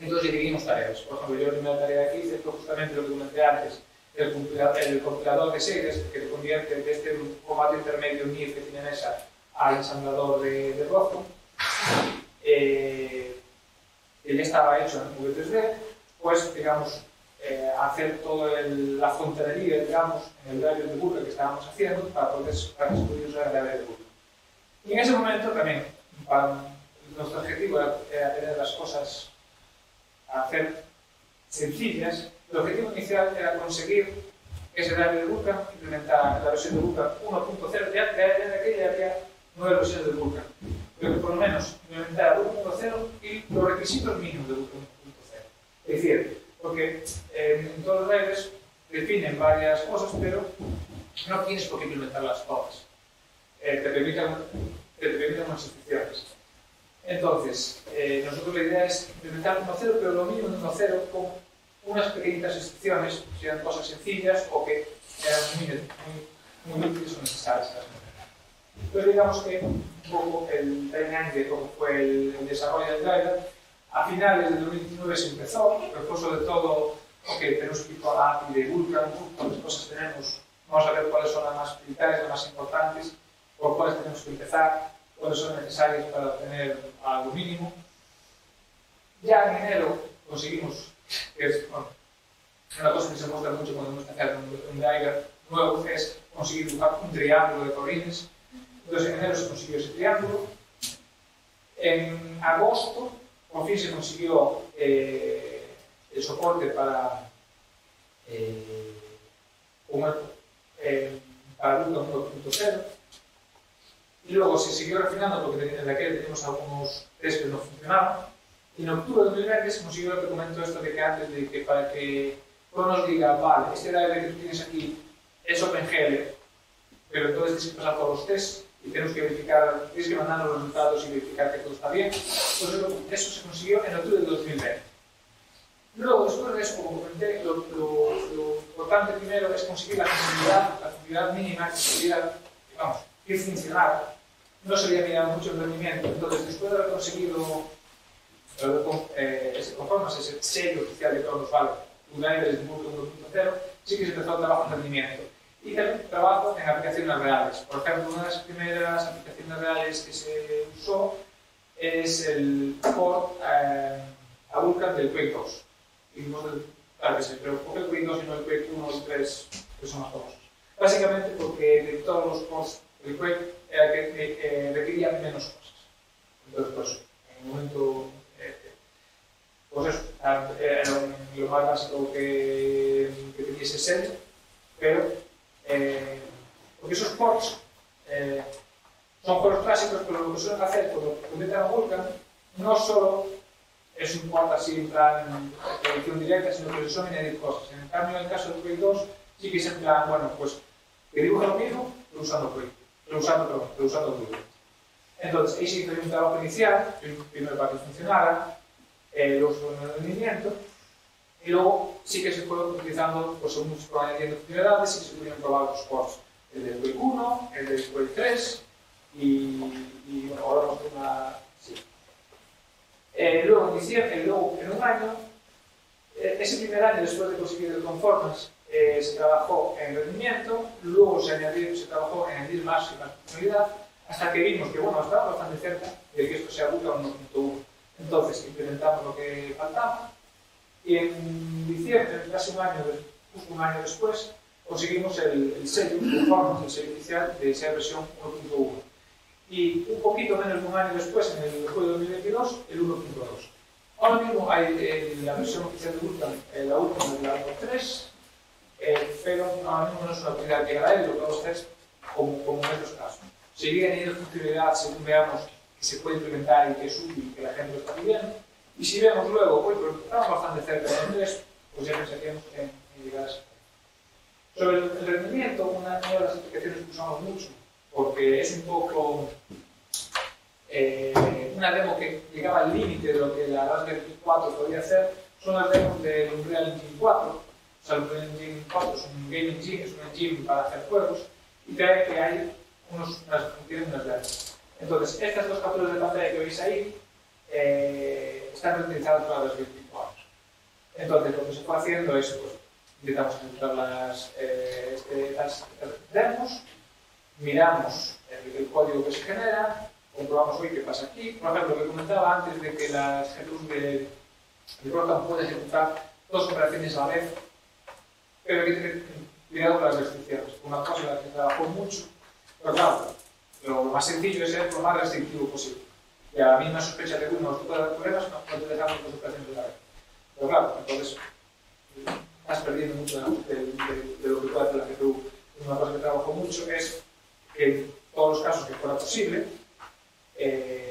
entonces dividimos tareas. Por ejemplo, yo la primera tarea que hice fue justamente lo que comenté antes, el el compilador de series, que te convierte de este formato intermedio MIR que tiene esa al ensamblador de, de Rockman, eh, ya estaba hecho en V3D, pues, digamos, eh, hacer toda la fontanería, digamos, en el driver de Google que estábamos haciendo para poder para que se pudiera usar el driver de Google. Y en ese momento también, para, nuestro objetivo era, tener las cosas a hacer sencillas. El objetivo inicial era conseguir que driver de Google implementara la versión de Google 1.0, ya, de aquella había nueve versiones de Google, pero que por lo menos implementara 1.0 y los requisitos mínimos de Google 1.0. Es decir, porque eh, en todos los drivers definen varias cosas, pero no tienes por qué implementarlas todas. Eh, te, permiten, te permiten unas excepciones. Entonces, eh, nosotros la idea es implementar un cero, pero lo mínimo de cero con unas pequeñitas excepciones, que sean cosas sencillas o que sean muy, muy, muy útiles o necesarias. Entonces, digamos que un poco el timeline de cómo fue el, el desarrollo del driver. A finales del 2019 se empezó, reposo de todo, ok, tenemos que ir con la API de Vulkan, las cosas tenemos, vamos a ver cuáles son las más prioritarias, las más importantes, por cuáles tenemos que empezar cuáles son necesarias para obtener algo mínimo. Ya en enero conseguimos, que es bueno, una cosa que se muestra mucho cuando uno está haciendo un, driver nuevo, es conseguir dibujar un triángulo de colines. Entonces en enero se consiguió ese triángulo. En agosto por fin se consiguió eh, el soporte para, eh, eh, para 1.0 y luego se siguió refinando porque en aquel teníamos algunos test que no funcionaban y en octubre de 2020 se consiguió el documento esto que antes de que para que uno nos diga, vale, este driver que tú tienes aquí es OpenGL, pero entonces tienes que pasar todos los tests y tenemos que verificar, tienes que mandar los resultados y verificar que todo está bien. Entonces, eso se consiguió en octubre de 2020. Luego, después de eso, como comenté, lo, lo, lo importante primero es conseguir la funcionalidad, la funcionalidad mínima que pudiera, vamos, que funcionara. No se había mirado mucho el rendimiento. Entonces, después de haber conseguido eh, ese, conformas ese el sello oficial de todos los vale, un driver es 1.0, sí que se empezó a trabajar en rendimiento. Y también trabajo en aplicaciones reales. Por ejemplo, una de las primeras aplicaciones reales que se usó es el port eh, a Vulkan del Quake 2. Y claro que sí, pero ¿por qué el Quake 2 y no el Quake 1 o el 3, que son más famosos? Básicamente porque de todos los ports del Quake era que eh, requería menos cosas. Entonces, pues, en el momento pues eso, era lo más básico que, que set, pero eh, porque esos ports eh, son juegos clásicos, pero lo que suelen hacer cuando convierten a Vulkan no solo es un port así en plan de edición directa, sino que suelen añadir cosas. En cambio, en el caso del Quake 2, sí que es en plan, bueno, pues que dibuja lo mismo, pero usando Quake, pero usando, perdón, pero usando Quake. Entonces, ahí sí que hay un trabajo inicial, primero para que funcionara, el uso del rendimiento y luego sí que se fueron utilizando, pues según se fueron añadiendo funcionalidades y se pudieron probar los ports, el del Quake 1, el del Quake 3 y, y ahora vamos a una... Sí. Eh, luego, en diciembre, luego, en un año, eh, ese primer año después de conseguir el conformes, eh, se trabajó en rendimiento, luego se, añadió, se trabajó en añadir más y más funcionalidad, hasta que vimos que bueno, estaba bastante cerca de que esto se abuca a 1.1. Entonces implementamos lo que faltaba y en diciembre, casi un año, justo un año después, conseguimos el, el sello, conforme el sello oficial de esa versión 1.1. Y un poquito menos de un año después, en el juego de 2022, el 1.2. Ahora mismo hay eh, la versión oficial de Vulkan, eh, la última la 1.3, eh, pero ahora mismo no es una utilidad agrade, lo que vamos a hacer es como, como en otros casos. Seguir añadiendo funcionalidad según veamos que se puede implementar y que es útil, que la gente lo está pidiendo. Y si vemos luego, pues, pero estamos bastante cerca de Andrés, pues ya pensaríamos en, en llegar a ese Sobre el, rendimiento, una de las aplicaciones que usamos mucho, porque es un poco eh, una demo que llegaba al límite de lo que la Raspberry Pi 4 podía hacer, son las demos del Unreal Engine 4. Unreal Engine 4 es un game engine, es un engine para hacer juegos, y trae que hay unos, unas funciones, unas demos. Entonces, estas dos capturas de pantalla que veis ahí eh, están utilizadas para los 25 años. Entonces, lo que se fue haciendo es, pues, intentamos ejecutar las, eh, este, las demos, miramos el, el, código que se genera, comprobamos hoy qué pasa aquí. Por ejemplo, lo que comentaba antes de que las GPUs de, de Proton pueden ejecutar dos operaciones a la vez, pero hay que tener cuidado con las restricciones. Una cosa en la que trabajó mucho, pero claro, lo más sencillo es ser lo más restrictivo posible. Y a la misma sospecha de uno puede dar problemas, no, no te dejamos con operaciones de la vez. Pero claro, entonces estás perdiendo mucho de, de, de, lo que puede hacer la GPU. Una cosa que trabajo mucho es que en todos los casos que fuera posible, eh,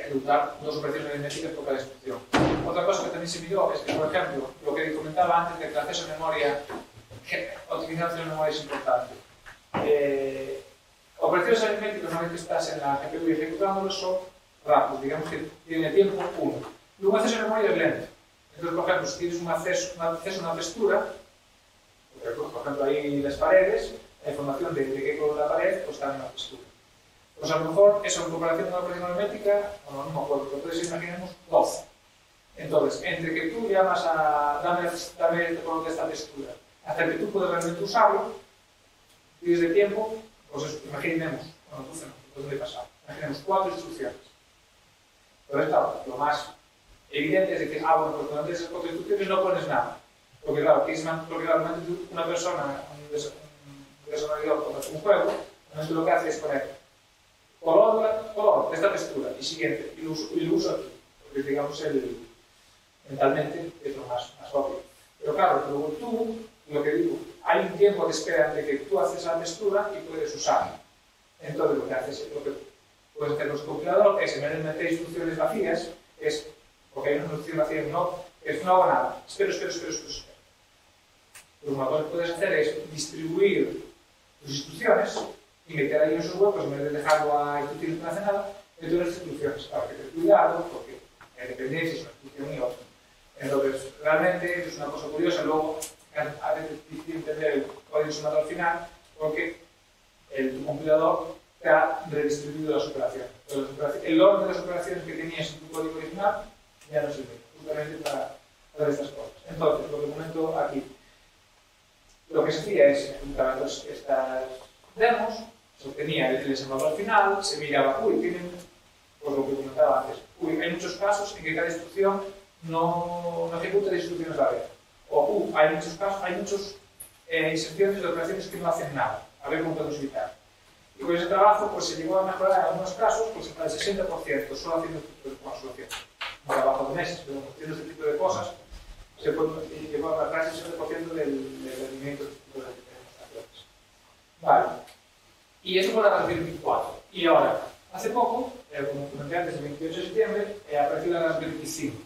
ejecutar dos operaciones aritméticas por cada instrucción. Otra cosa que también se midió es que, por ejemplo, lo que comentaba antes de que el acceso a memoria, optimización de memoria es importante. Eh, Operaciones aritméticas, una vez que estás en la GPU y ejecutándolo, son rápidos, digamos que tiene tiempo 1. Y un acceso a memoria es lento. Entonces, por ejemplo, si tienes un acceso, un acceso a una textura, por ejemplo, ahí las paredes, la información de, de qué color la pared, pues está en la textura. Pues a lo mejor eso en comparación con una operación aritmética, no, no me acuerdo, pero entonces imaginemos 12. Entonces, entre que tú llamas a dame, dame de esta textura, hasta que tú puedas realmente usarlo, tienes de tiempo pues eso, imaginemos, bueno, entonces no, ¿dónde pasado? Imaginemos cuatro instrucciones. Entonces, claro, lo más evidente es decir, ah, bueno, pues durante esas cuatro instrucciones no pones nada. Porque claro, porque realmente una persona, un desarrollador, cuando hace un juego, realmente lo que hace es poner color, color esta textura y siguiente, y lo uso, y lo uso aquí, porque digamos el, mentalmente es lo más, más obvio. Pero claro, luego tú, lo que digo, hay un tiempo de espera entre que tú haces la textura y puedes usarla. Entonces lo que haces, lo que puedes hacer los compilador es, en vez de meter instrucciones vacías, es, porque hay una instrucción vacía, no, es no hago nada, espero, espero, espero, espero. espero. Lo que puedes hacer es distribuir tus instrucciones y meter ahí esos huecos en vez de dejarlo a hace nada, meter las instrucciones para que te cuidado, porque hay dependencias, una instrucción y otra. Entonces, realmente es una cosa curiosa. Luego, a veces es difícil entender el código sumado al final porque el, tu compilador te ha redistribuido las operaciones. El orden de las operaciones que tenías en tu código original ya no sirve justamente para, para estas cosas. Entonces, lo que comento aquí, lo que se hacía es, ejecutaban estas demos, se obtenía el al final, se miraba, uy, tienen, pues lo que comentaba antes, uy, hay muchos casos en que cada instrucción no, no ejecuta las instrucciones a la vez. O, uh, hay muchos casos, hay muchas eh, inserciones de operaciones que no hacen nada. A ver cómo podemos evitar. Y con ese trabajo pues, se llegó a mejorar en algunos casos pues, hasta el 60%, solo haciendo este tipo de. Un trabajo de meses, pero haciendo este tipo de cosas, se llegó a mejorar el 60% del, rendimiento de este tipo de. Vale. Y eso fue la Raspberry 24. Y ahora, hace poco, eh, como comenté antes, el 28 de septiembre, eh, apareció la Raspberry 25.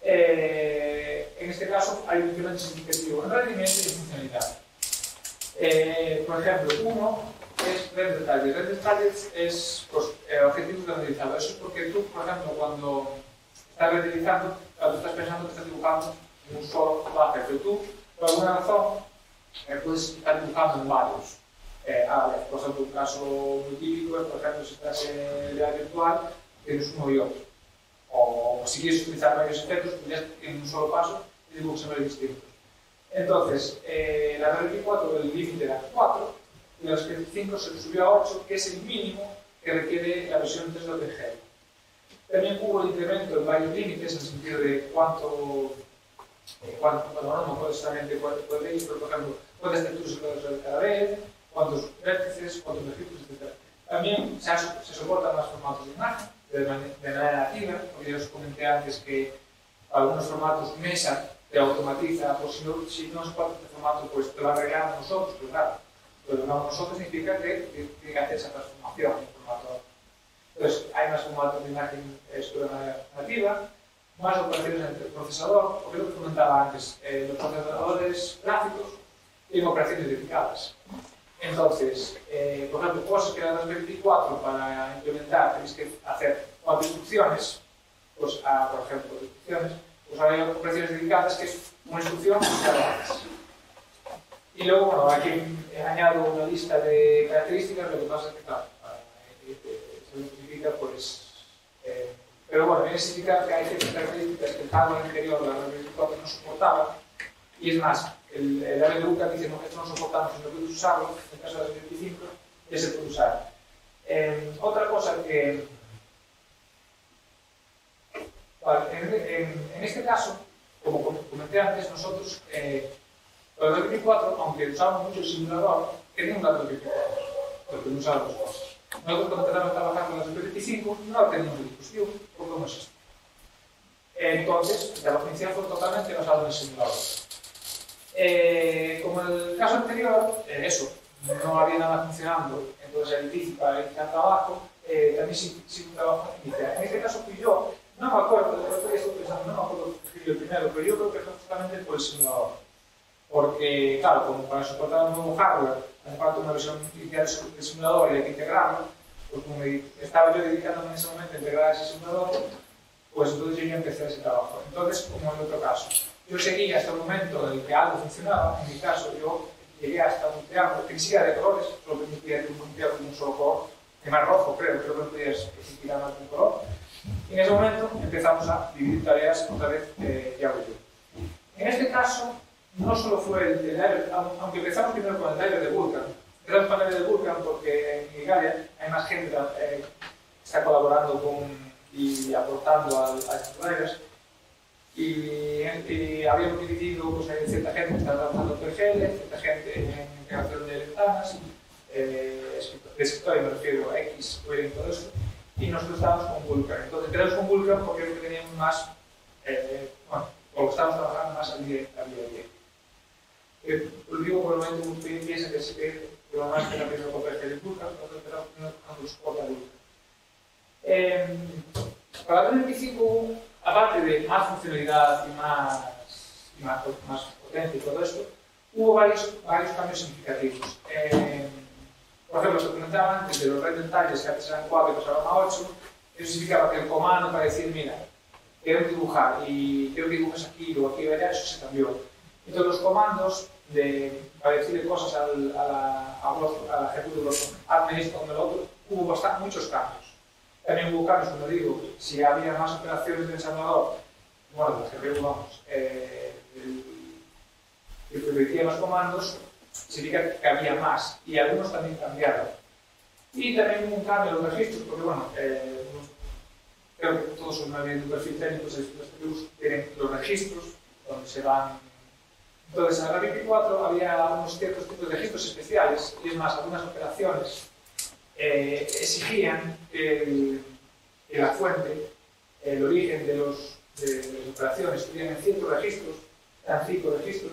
Eh, en este caso hay un incremento significativo en rendimiento y en funcionalidad. Eh, por ejemplo, uno es red detalles. Red detalles es pues, eh, objetivos de renderizado. Eso es porque tú, por ejemplo, cuando estás renderizando, cuando estás pensando que estás dibujando en un solo buffer, pero tú, por alguna razón, E podes estar dibujando en varios. Eh, a ver, por exemplo, un caso moi típico é, por exemplo, se estás en realidad virtual, tienes un e outro. O se quieres utilizar varios efectos, podrías en un solo paso e dibujas en varios distintos. Entonces, eh, la red 4, el límite era 4, y la red 5 se subió a 8, que es el mínimo que requiere la versión 3 de OpenGL. También hubo el incremento en varios límites, en el sentido de cuánto eh, cuánto, bueno, non pode solamente cuánto pode ir, pero, por ejemplo, cuántas ter se os hacer cada vez, cuántos vértices, cuántos registros, etc. También se, se soportan más formatos de imagen, de, de manera nativa, porque yo os comenté antes que algunos formatos mesa te automatiza, pues si no, si no se pode este formato, pues, te lo arreglamos nosotros, pero claro, lo arreglamos nosotros significa que tiene que hacer esa transformación en formato. Entonces, hay más formatos de imagen eh, estructura nativa, más operaciones entre el procesador, o que comentaba antes, eh, los procesadores gráficos e operaciones dedicadas. Entonces, eh, por ejemplo, cosas que eran las 24 para implementar, tenéis que hacer cuatro instrucciones, pues, a, por ejemplo, instrucciones, pues hay operaciones dedicadas que es una instrucción cada vez. Y luego, bueno, aquí añado una lista de características, lo que pasa es que, claro, eh, se especifica, pues, Pero bueno, viene a significar que hay ciertas características que el hardware anterior, la red 24, no soportaba. Y es más, el, el área de UCA dice, no, esto no soportamos, no puedes usarlo, en el caso de la 25, ya se puede usar. Eh, otra cosa que, en, este caso, como comenté antes, nosotros, eh, el 24, aunque usábamos mucho el simulador, tenía un dato 24, porque no usábamos cosas. Nós, cando empezamos a trabajar con la Super-25, non teníamos discusión por como es esto. E, entonces, la policía fue totalmente basada en el simulador. Eh, como en el caso anterior, eh, eso, no había nada funcionando, entonces el DIF para evitar trabajo, eh, también sin, sin un trabajo inicial. En este caso fui yo, no me acuerdo, de verdad estoy pensando, no me acuerdo escribir el primero, pero yo creo que fue justamente por el simulador. Porque, claro, como para soportar un nuevo hardware, falta una versión inicial del simulador y hay que integrarlo, pues como estaba yo dedicándome en ese momento a integrar ese simulador, pues entonces yo ya empecé ese trabajo. Entonces, como en otro caso, yo seguí hasta el momento en el que algo funcionaba, en mi caso yo llegué hasta un triángulo que ni de colores, solo permitía que un triángulo de un solo color, que más rojo creo, creo que no podías estirar más de un color, y en ese momento empezamos a dividir tareas otra vez eh, ya yo. En este caso, no solo fue el, el aunque empezamos primero con el driver de empezamos con el driver de Vulkan porque en Italia hay más gente eh, que está colaborando con, y aportando a, estos drivers, y, y habíamos dividido, pues hay cierta gente que está trabajando en PGL, cierta gente en creación de ventanas, eh, de escritorio me refiero a X, y todo eso, y nosotros estábamos con Vulkan. Entonces quedamos con Vulkan porque lo que teníamos más, eh, bueno, o estábamos trabajando más al día a día. Eh, lo digo por el momento que piensa que se que va más que la misma competencia de Burka, nosotros tenemos una endoscopia de Burka. Eh, para el 2025, aparte de más funcionalidad y más, y más, más potencia y todo esto, hubo varios, varios cambios significativos. Eh, por ejemplo, se comentaba antes de los red detalles que antes eran 4 y pasaron a 8, eso significaba que el comando para decir, mira, quiero dibujar y quiero que dibujes aquí, luego aquí y allá, eso se cambió. Entonces los comandos de, para decirle cosas al, a la, a, a la ejecución de los hazme esto, otro, hubo bastante, muchos cambios. También hubo cambios, como digo, si había más operaciones de ensamblador, bueno, las que vamos, eh, que permitían los comandos, significa que había más y algunos también cambiaron. Y también hubo un cambio en los registros, porque bueno, eh, creo que todos son bien de un perfil técnico, los TPUs tienen los registros donde se van. Entonces, en la 24 había unos ciertos tipos de registros especiales, y es más, algunas operaciones eh, exigían que, la fuente, el origen de, los, de, las operaciones, estuvieran en ciertos registros, eran cinco registros,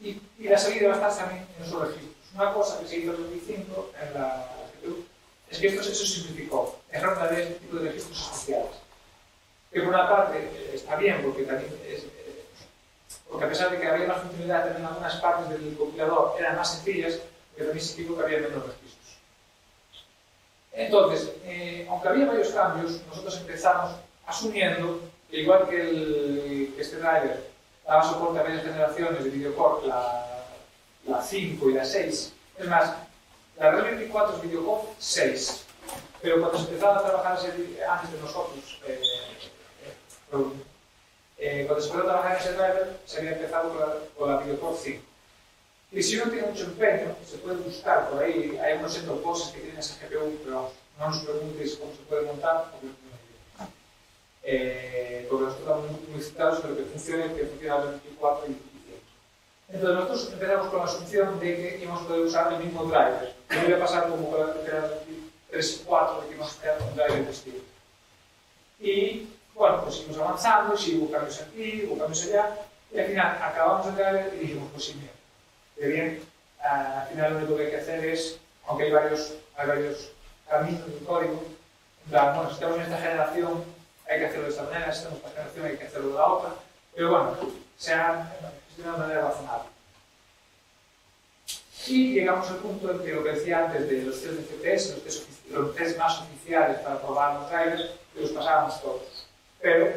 y, y la salida a estar también en esos registros. Una cosa que se hizo en 2005 en la GPU es que esto se simplificó, dejaron de haber tipo de registros especiales. Que por una parte eh, está bien, porque también porque a pesar de que había más funcionalidad también algunas partes del compilador eran más sencillas, pero también significó que había menos registros. Entonces, eh, aunque había varios cambios, nosotros empezamos asumiendo que igual que, el, que este driver daba soporte a varias generaciones de videocore, la, la 5 y la 6, es más, la red 24 es videocore 6, pero cuando se empezaba a trabajar antes de nosotros, eh, eh, Eh, cuando se a trabajar en ese driver, se había empezado con la, con la Videocore 5. Y si uno tiene mucho empeño, se puede buscar por ahí, hay unos endoposes que tienen esa GPU, pero no nos preguntéis cómo se puede montar, porque no idea. Eh, porque nosotros estamos muy, muy excitados sobre que funcione, que funciona 24 y 100. Entonces nosotros empezamos con la asunción de que íbamos a poder usar el mismo driver. No iba a pasar como con la 3 y 4, que íbamos a crear un driver distinto. Y bueno, pues seguimos avanzando, si hubo cambios aquí, hubo cambios allá, y al final acabamos el driver y dijimos, pues sí, mira, que bien, al final lo único que hay que hacer es, aunque hay varios, hay varios caminos de código, bueno, si estamos en esta generación, hay que hacerlo de esta manera, si estamos en esta generación, hay que hacerlo de la otra, pero bueno, sea de una manera razonable. Y llegamos al punto en que lo que decía antes de los test de CTS, los test, los test más oficiales para probar los drivers, que los pasábamos todos. pero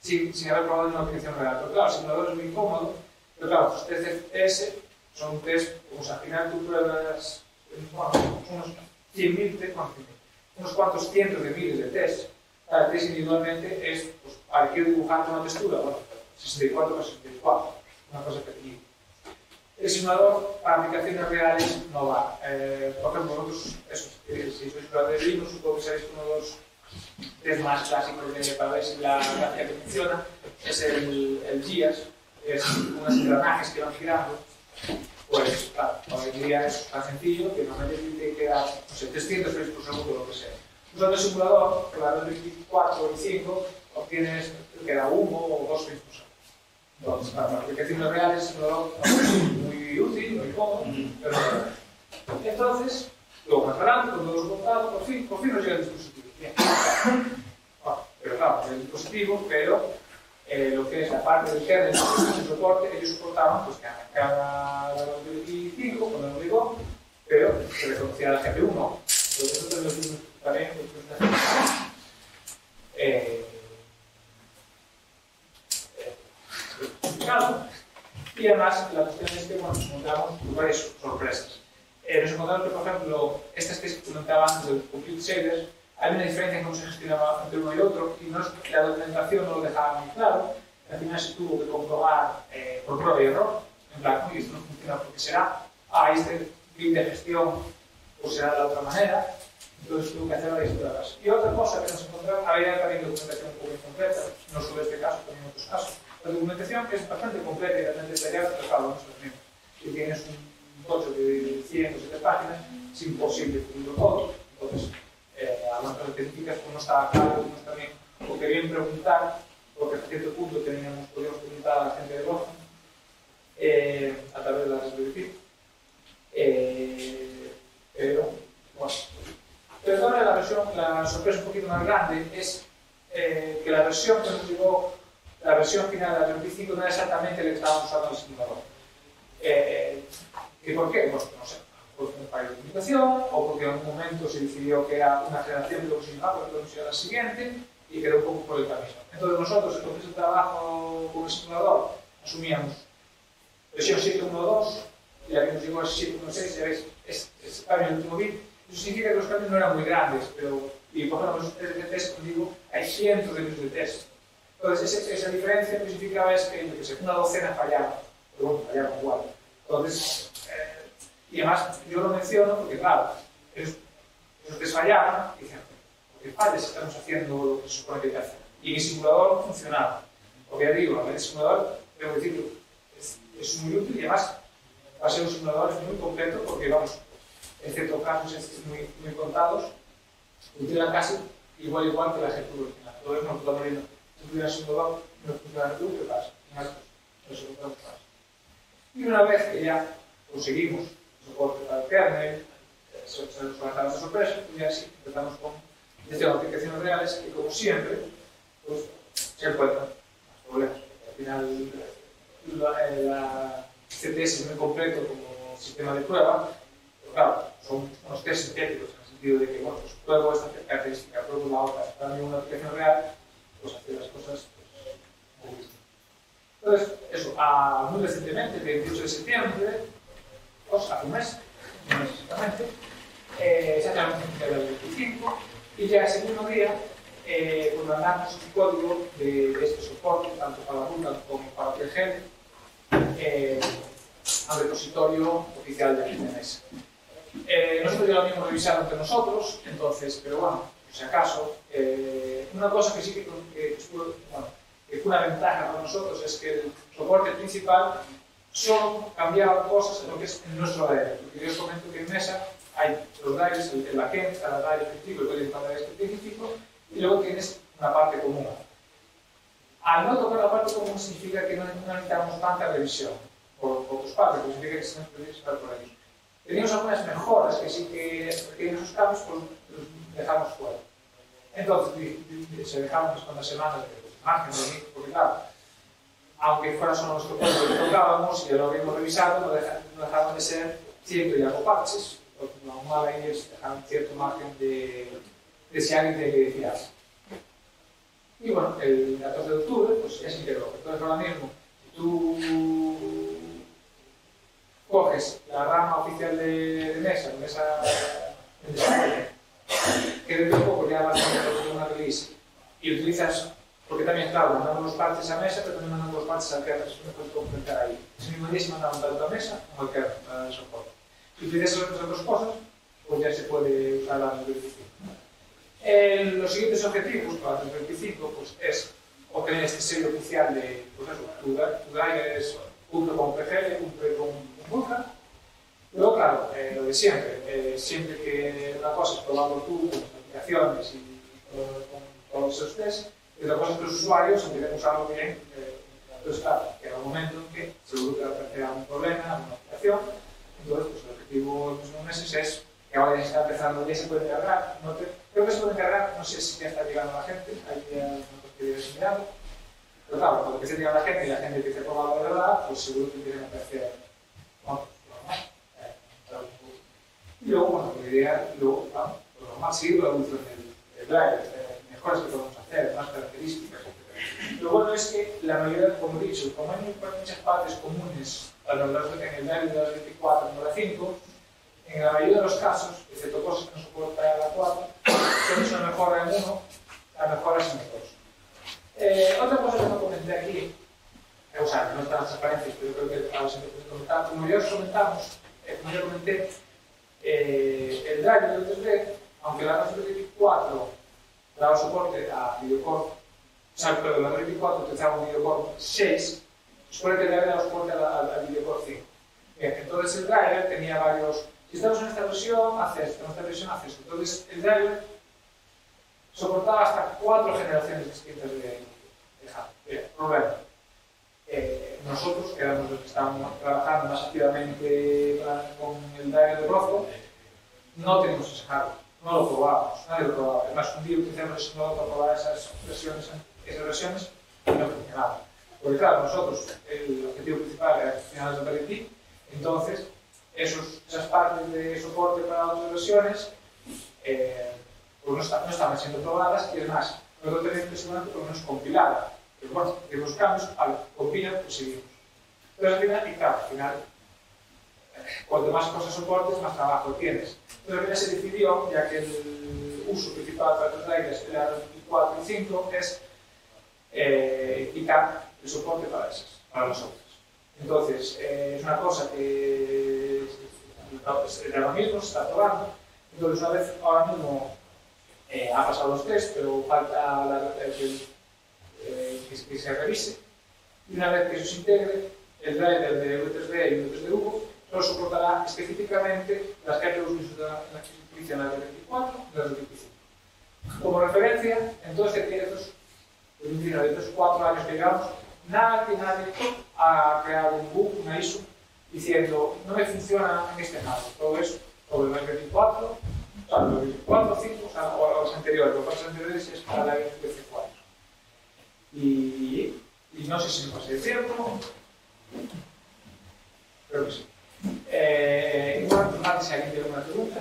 sin, sin haber probado una aplicación real. Pero claro, el simulador es muy incómodo, pero claro, los test de FTS son test, o sea, al final tú pruebas bueno, unos 100.000 test, unos cuantos cientos de miles de test. Cada test individualmente es, pues, para que dibujando una textura, bueno, 64 por 64, una cosa pequeñita. El simulador para aplicaciones reales no va. Eh, por ejemplo, vosotros, eso, si sois jugadores de Linux, supongo que sabéis que uno de los test más clásicos de, para ver si la gráfica que funciona es el, el GIAS, es unos engranajes que van girando pues claro, hoy en día es tan sencillo que normalmente tiene que dar no sé, 300 frames por segundo o lo que sea. Usando el simulador, con la 24 y 5, obtienes que da 1 o 2 frames por segundo. Entonces, para las aplicaciones reales, el simulador muy útil, muy cómodo, pero no Entonces, luego más adelante, cuando lo hemos montado, por fin, por fin nos llega el dispositivo. Bien. Pero claro, el dispositivo, pero eh, lo que es la parte del kernel de soporte, ellos soportaban pues, que cada 25 cuando lo digo, pero se reconocía la GPU, ¿no? Entonces, nosotros lo también eh, eh, y además la cuestión es que bueno, nos encontramos varias sorpresas. Eh, nos encontramos que, por ejemplo, estas que comentaba antes del Compute Shader, hay una diferencia en cómo se gestionaba entre uno y otro y no es, la documentación no lo dejaba muy claro. Al final se tuvo que comprobar eh, por prueba y error, en plan, y esto no funciona porque será, ah, este fin de gestión pues será de la otra manera, entonces tuvo que hacer varias pruebas. Y otra cosa que nos encontramos, había también documentación un poco incompleta, no solo este caso, también en otros casos. La documentación es bastante completa y bastante detallada, pero claro, no es lo mismo. Si tienes un tocho de 100 o 7 páginas, es imposible cubrirlo todo. Entonces, eh, algunas cosas específicas pues no estaba claro, algunos también, o querían preguntar, porque hasta cierto punto teníamos, podíamos preguntar a la gente de voz eh, a través de la Raspberry eh, pero, bueno. Pero ahora la versión, la sorpresa un poquito más grande es eh, que la versión que nos llegó, la versión final de la 25 no era exactamente la que estábamos usando en el simulador. ¿Y por qué? Pues no sé por un fallo de comunicación o porque en algún momento se decidió que era una generación lo que se pero que la siguiente y quedó un poco por el camino. Entonces nosotros, el proceso de trabajo con el simulador, asumíamos versión 7.1.2 y la que nos llegó a 7.1.6, ya veis, es, es cambio el último bit. Eso significa que los cambios no eran muy grandes, pero Y por ejemplo, los test de test, como digo, hay cientos de miles de test. Entonces, ese, esa diferencia que significaba es que, que sé, una docena fallaba, pero bueno, fallaban igual. Entonces, y además yo lo menciono porque, claro, esos test fallaban y dicen, porque falla si estamos haciendo lo que se supone que hay que hacer. Y el simulador funcionaba. Porque ya digo, el simulador, debo decirlo, es, es muy útil y además va a ser un simulador muy completo porque, vamos, en ciertos casos muy, muy contados, funciona casi igual igual que la ejecución original. Todo es no puedo morir. Si tuvieras un simulador, no funciona tú, ¿qué pasa? Más resultados pasa. Y una vez que ya conseguimos soporte para el kernel, a dar sorpresa, y así empezamos con gestión de aplicaciones reales que, como siempre, pues, se encuentran más problemas. Al final, la, la CTS es muy completo como sistema de prueba, pero claro, son unos test sintéticos en el sentido de que, bueno, pues pruebo esta característica, pruebo la otra, para una aplicación real, pues hacer las cosas pues, muy distintas. Entonces, eso, a, muy recientemente, el 28 de septiembre, hace un mes, mes exactamente, eh, la del 25 y ya ese mismo día eh, pues mandamos un código de, de, este soporte, tanto para ruta como para el PGL, eh, al repositorio oficial de Artemis. Eh, nosotros ya lo habíamos revisado entre nosotros, entonces, pero bueno, si acaso, eh, una cosa que sí que, que, bueno, que fue una ventaja para nosotros es que el soporte principal solo cambiaba cosas en lo que es en nuestro driver. Porque yo os comento que en Mesa hay los drivers, el, el backend, cada driver específico, el código para específico, y luego tienes una parte común. Al no tocar la parte común significa que no, necesitamos tanta revisión por, por tus partes, porque significa que se estar por ahí. Teníamos algunas mejoras que sí que esos cambios, pues los dejamos fuera. Entonces, se dejaron unas cuantas semanas de margen de inicio, porque claro, aunque fuera solo nuestro código que tocábamos y ya lo habíamos revisado, no dejaban, no dejaban de ser ciento y algo parches, lo normal ahí es dejar un cierto margen de, de si alguien que decir. Y bueno, el 14 de octubre, pues ya se integró. Entonces ahora mismo, si tú coges la rama oficial de, de Mesa, Mesa en desarrollo, que dentro de poco ya va a tener una release, y utilizas, Porque tamén, claro, mandaban os parches á mesa, pero tamén mandaban os partes a querras, non pode completar aí. Se mi mandé se mandaban tanto a mesa como a querras, a soporte. E pides as outras cosas, pois ya se pode usar a 25. Eh, los siguientes objetivos para el 25 pues, pois, es obtener este sello oficial de pues eso, Tudai es cumple con PGL, cumple con Vulcan. Luego, claro, eh, lo de siempre, eh, siempre que una cosa es probarlo tú con aplicaciones y con, con todos esos test, y otra cosa es que los usuarios empiecen a usarlo bien. Eh, entonces, claro, llega un momento en que seguro que va a aparecer algún problema, alguna aplicación, entonces pues, el objetivo en los próximos meses es que ahora ya se está empezando, ya se puede cargar. No te, creo que se puede cargar, no sé si ya está llegando a la gente, hay ya no que mirado. Pero claro, cuando empiece a llegar la gente y la gente empiece a probarlo de verdad, pues seguro que empiezan a aparecer otros. Y luego, bueno, la idea, luego, claro, lo normal seguir la evolución del driver, eh, mejoras que podemos hacer, más características. Lo bueno es que la mayoría, como he dicho, como hay muchas partes comunes a lo largo en el driver de la 24 y la 5, en la mayoría de los casos, excepto cosas que no soporta la 4, son una mejora en uno, la mejora es en 2. Eh, otra cosa que no comenté aquí, eh, o sea, no están las transparencias, pero creo que ahora se me puede comentar, como ya os comentamos, eh, como ya comenté, eh, el driver del 3D, aunque la 24 daba soporte a Videocore, o sea, perdón, la 24 utilizaba un Videocore 6, supone que driver daba soporte al Videocore 5. Bien, entonces el driver tenía varios si estamos en esta versión, hace esto, en esta versión, hace esto. Entonces, el driver soportaba hasta cuatro generaciones distintas de, hardware. Bien, problema. Eh, nosotros, que éramos los que estábamos trabajando más activamente con el driver de Brozo, no tenemos ese hardware. no lo probamos, nadie lo probaba. Además, un día utilizamos ese nodo para probar esas versiones, esas versiones y no funcionaba. Porque claro, nosotros, el objetivo principal era funcionar el Berlín, entonces esos, esas partes de soporte para otras versiones eh, pues no, está, no, estaban siendo probadas y además, no lo teníamos que seguramente porque no es compilada. Pero bueno, de los cambios, al compilar, pues seguimos. Pero al final, y claro, al final Cuanto más cosas soportes, más trabajo tienes. Pero ya se decidió, ya que el uso principal para tus drivers era 4 y 5, es eh, quitar el soporte para esas, para los otros. Entonces, eh, es una cosa que de ahora mismo se está probando. Entonces, una vez ahora mismo eh, ha pasado los test, pero falta la, el, eh, que, que, se revise. Y una vez que eso se integre, el driver de V3D y V3DU solo soportará específicamente las GPUs de la que utilizan las de 24 y las de 25. Como referencia, entonces, de estos, de estos cuatro años que llevamos, nadie, nadie ha creado un bug, una ISO, diciendo no me funciona en este caso. Todo eso sobre las 24, o sea, los 24, 5, o, sea, o los anteriores, los anteriores es para la 24. Y, y no sé si me pasé de tiempo. Creo que sí. Eh, alguien tiene una pregunta.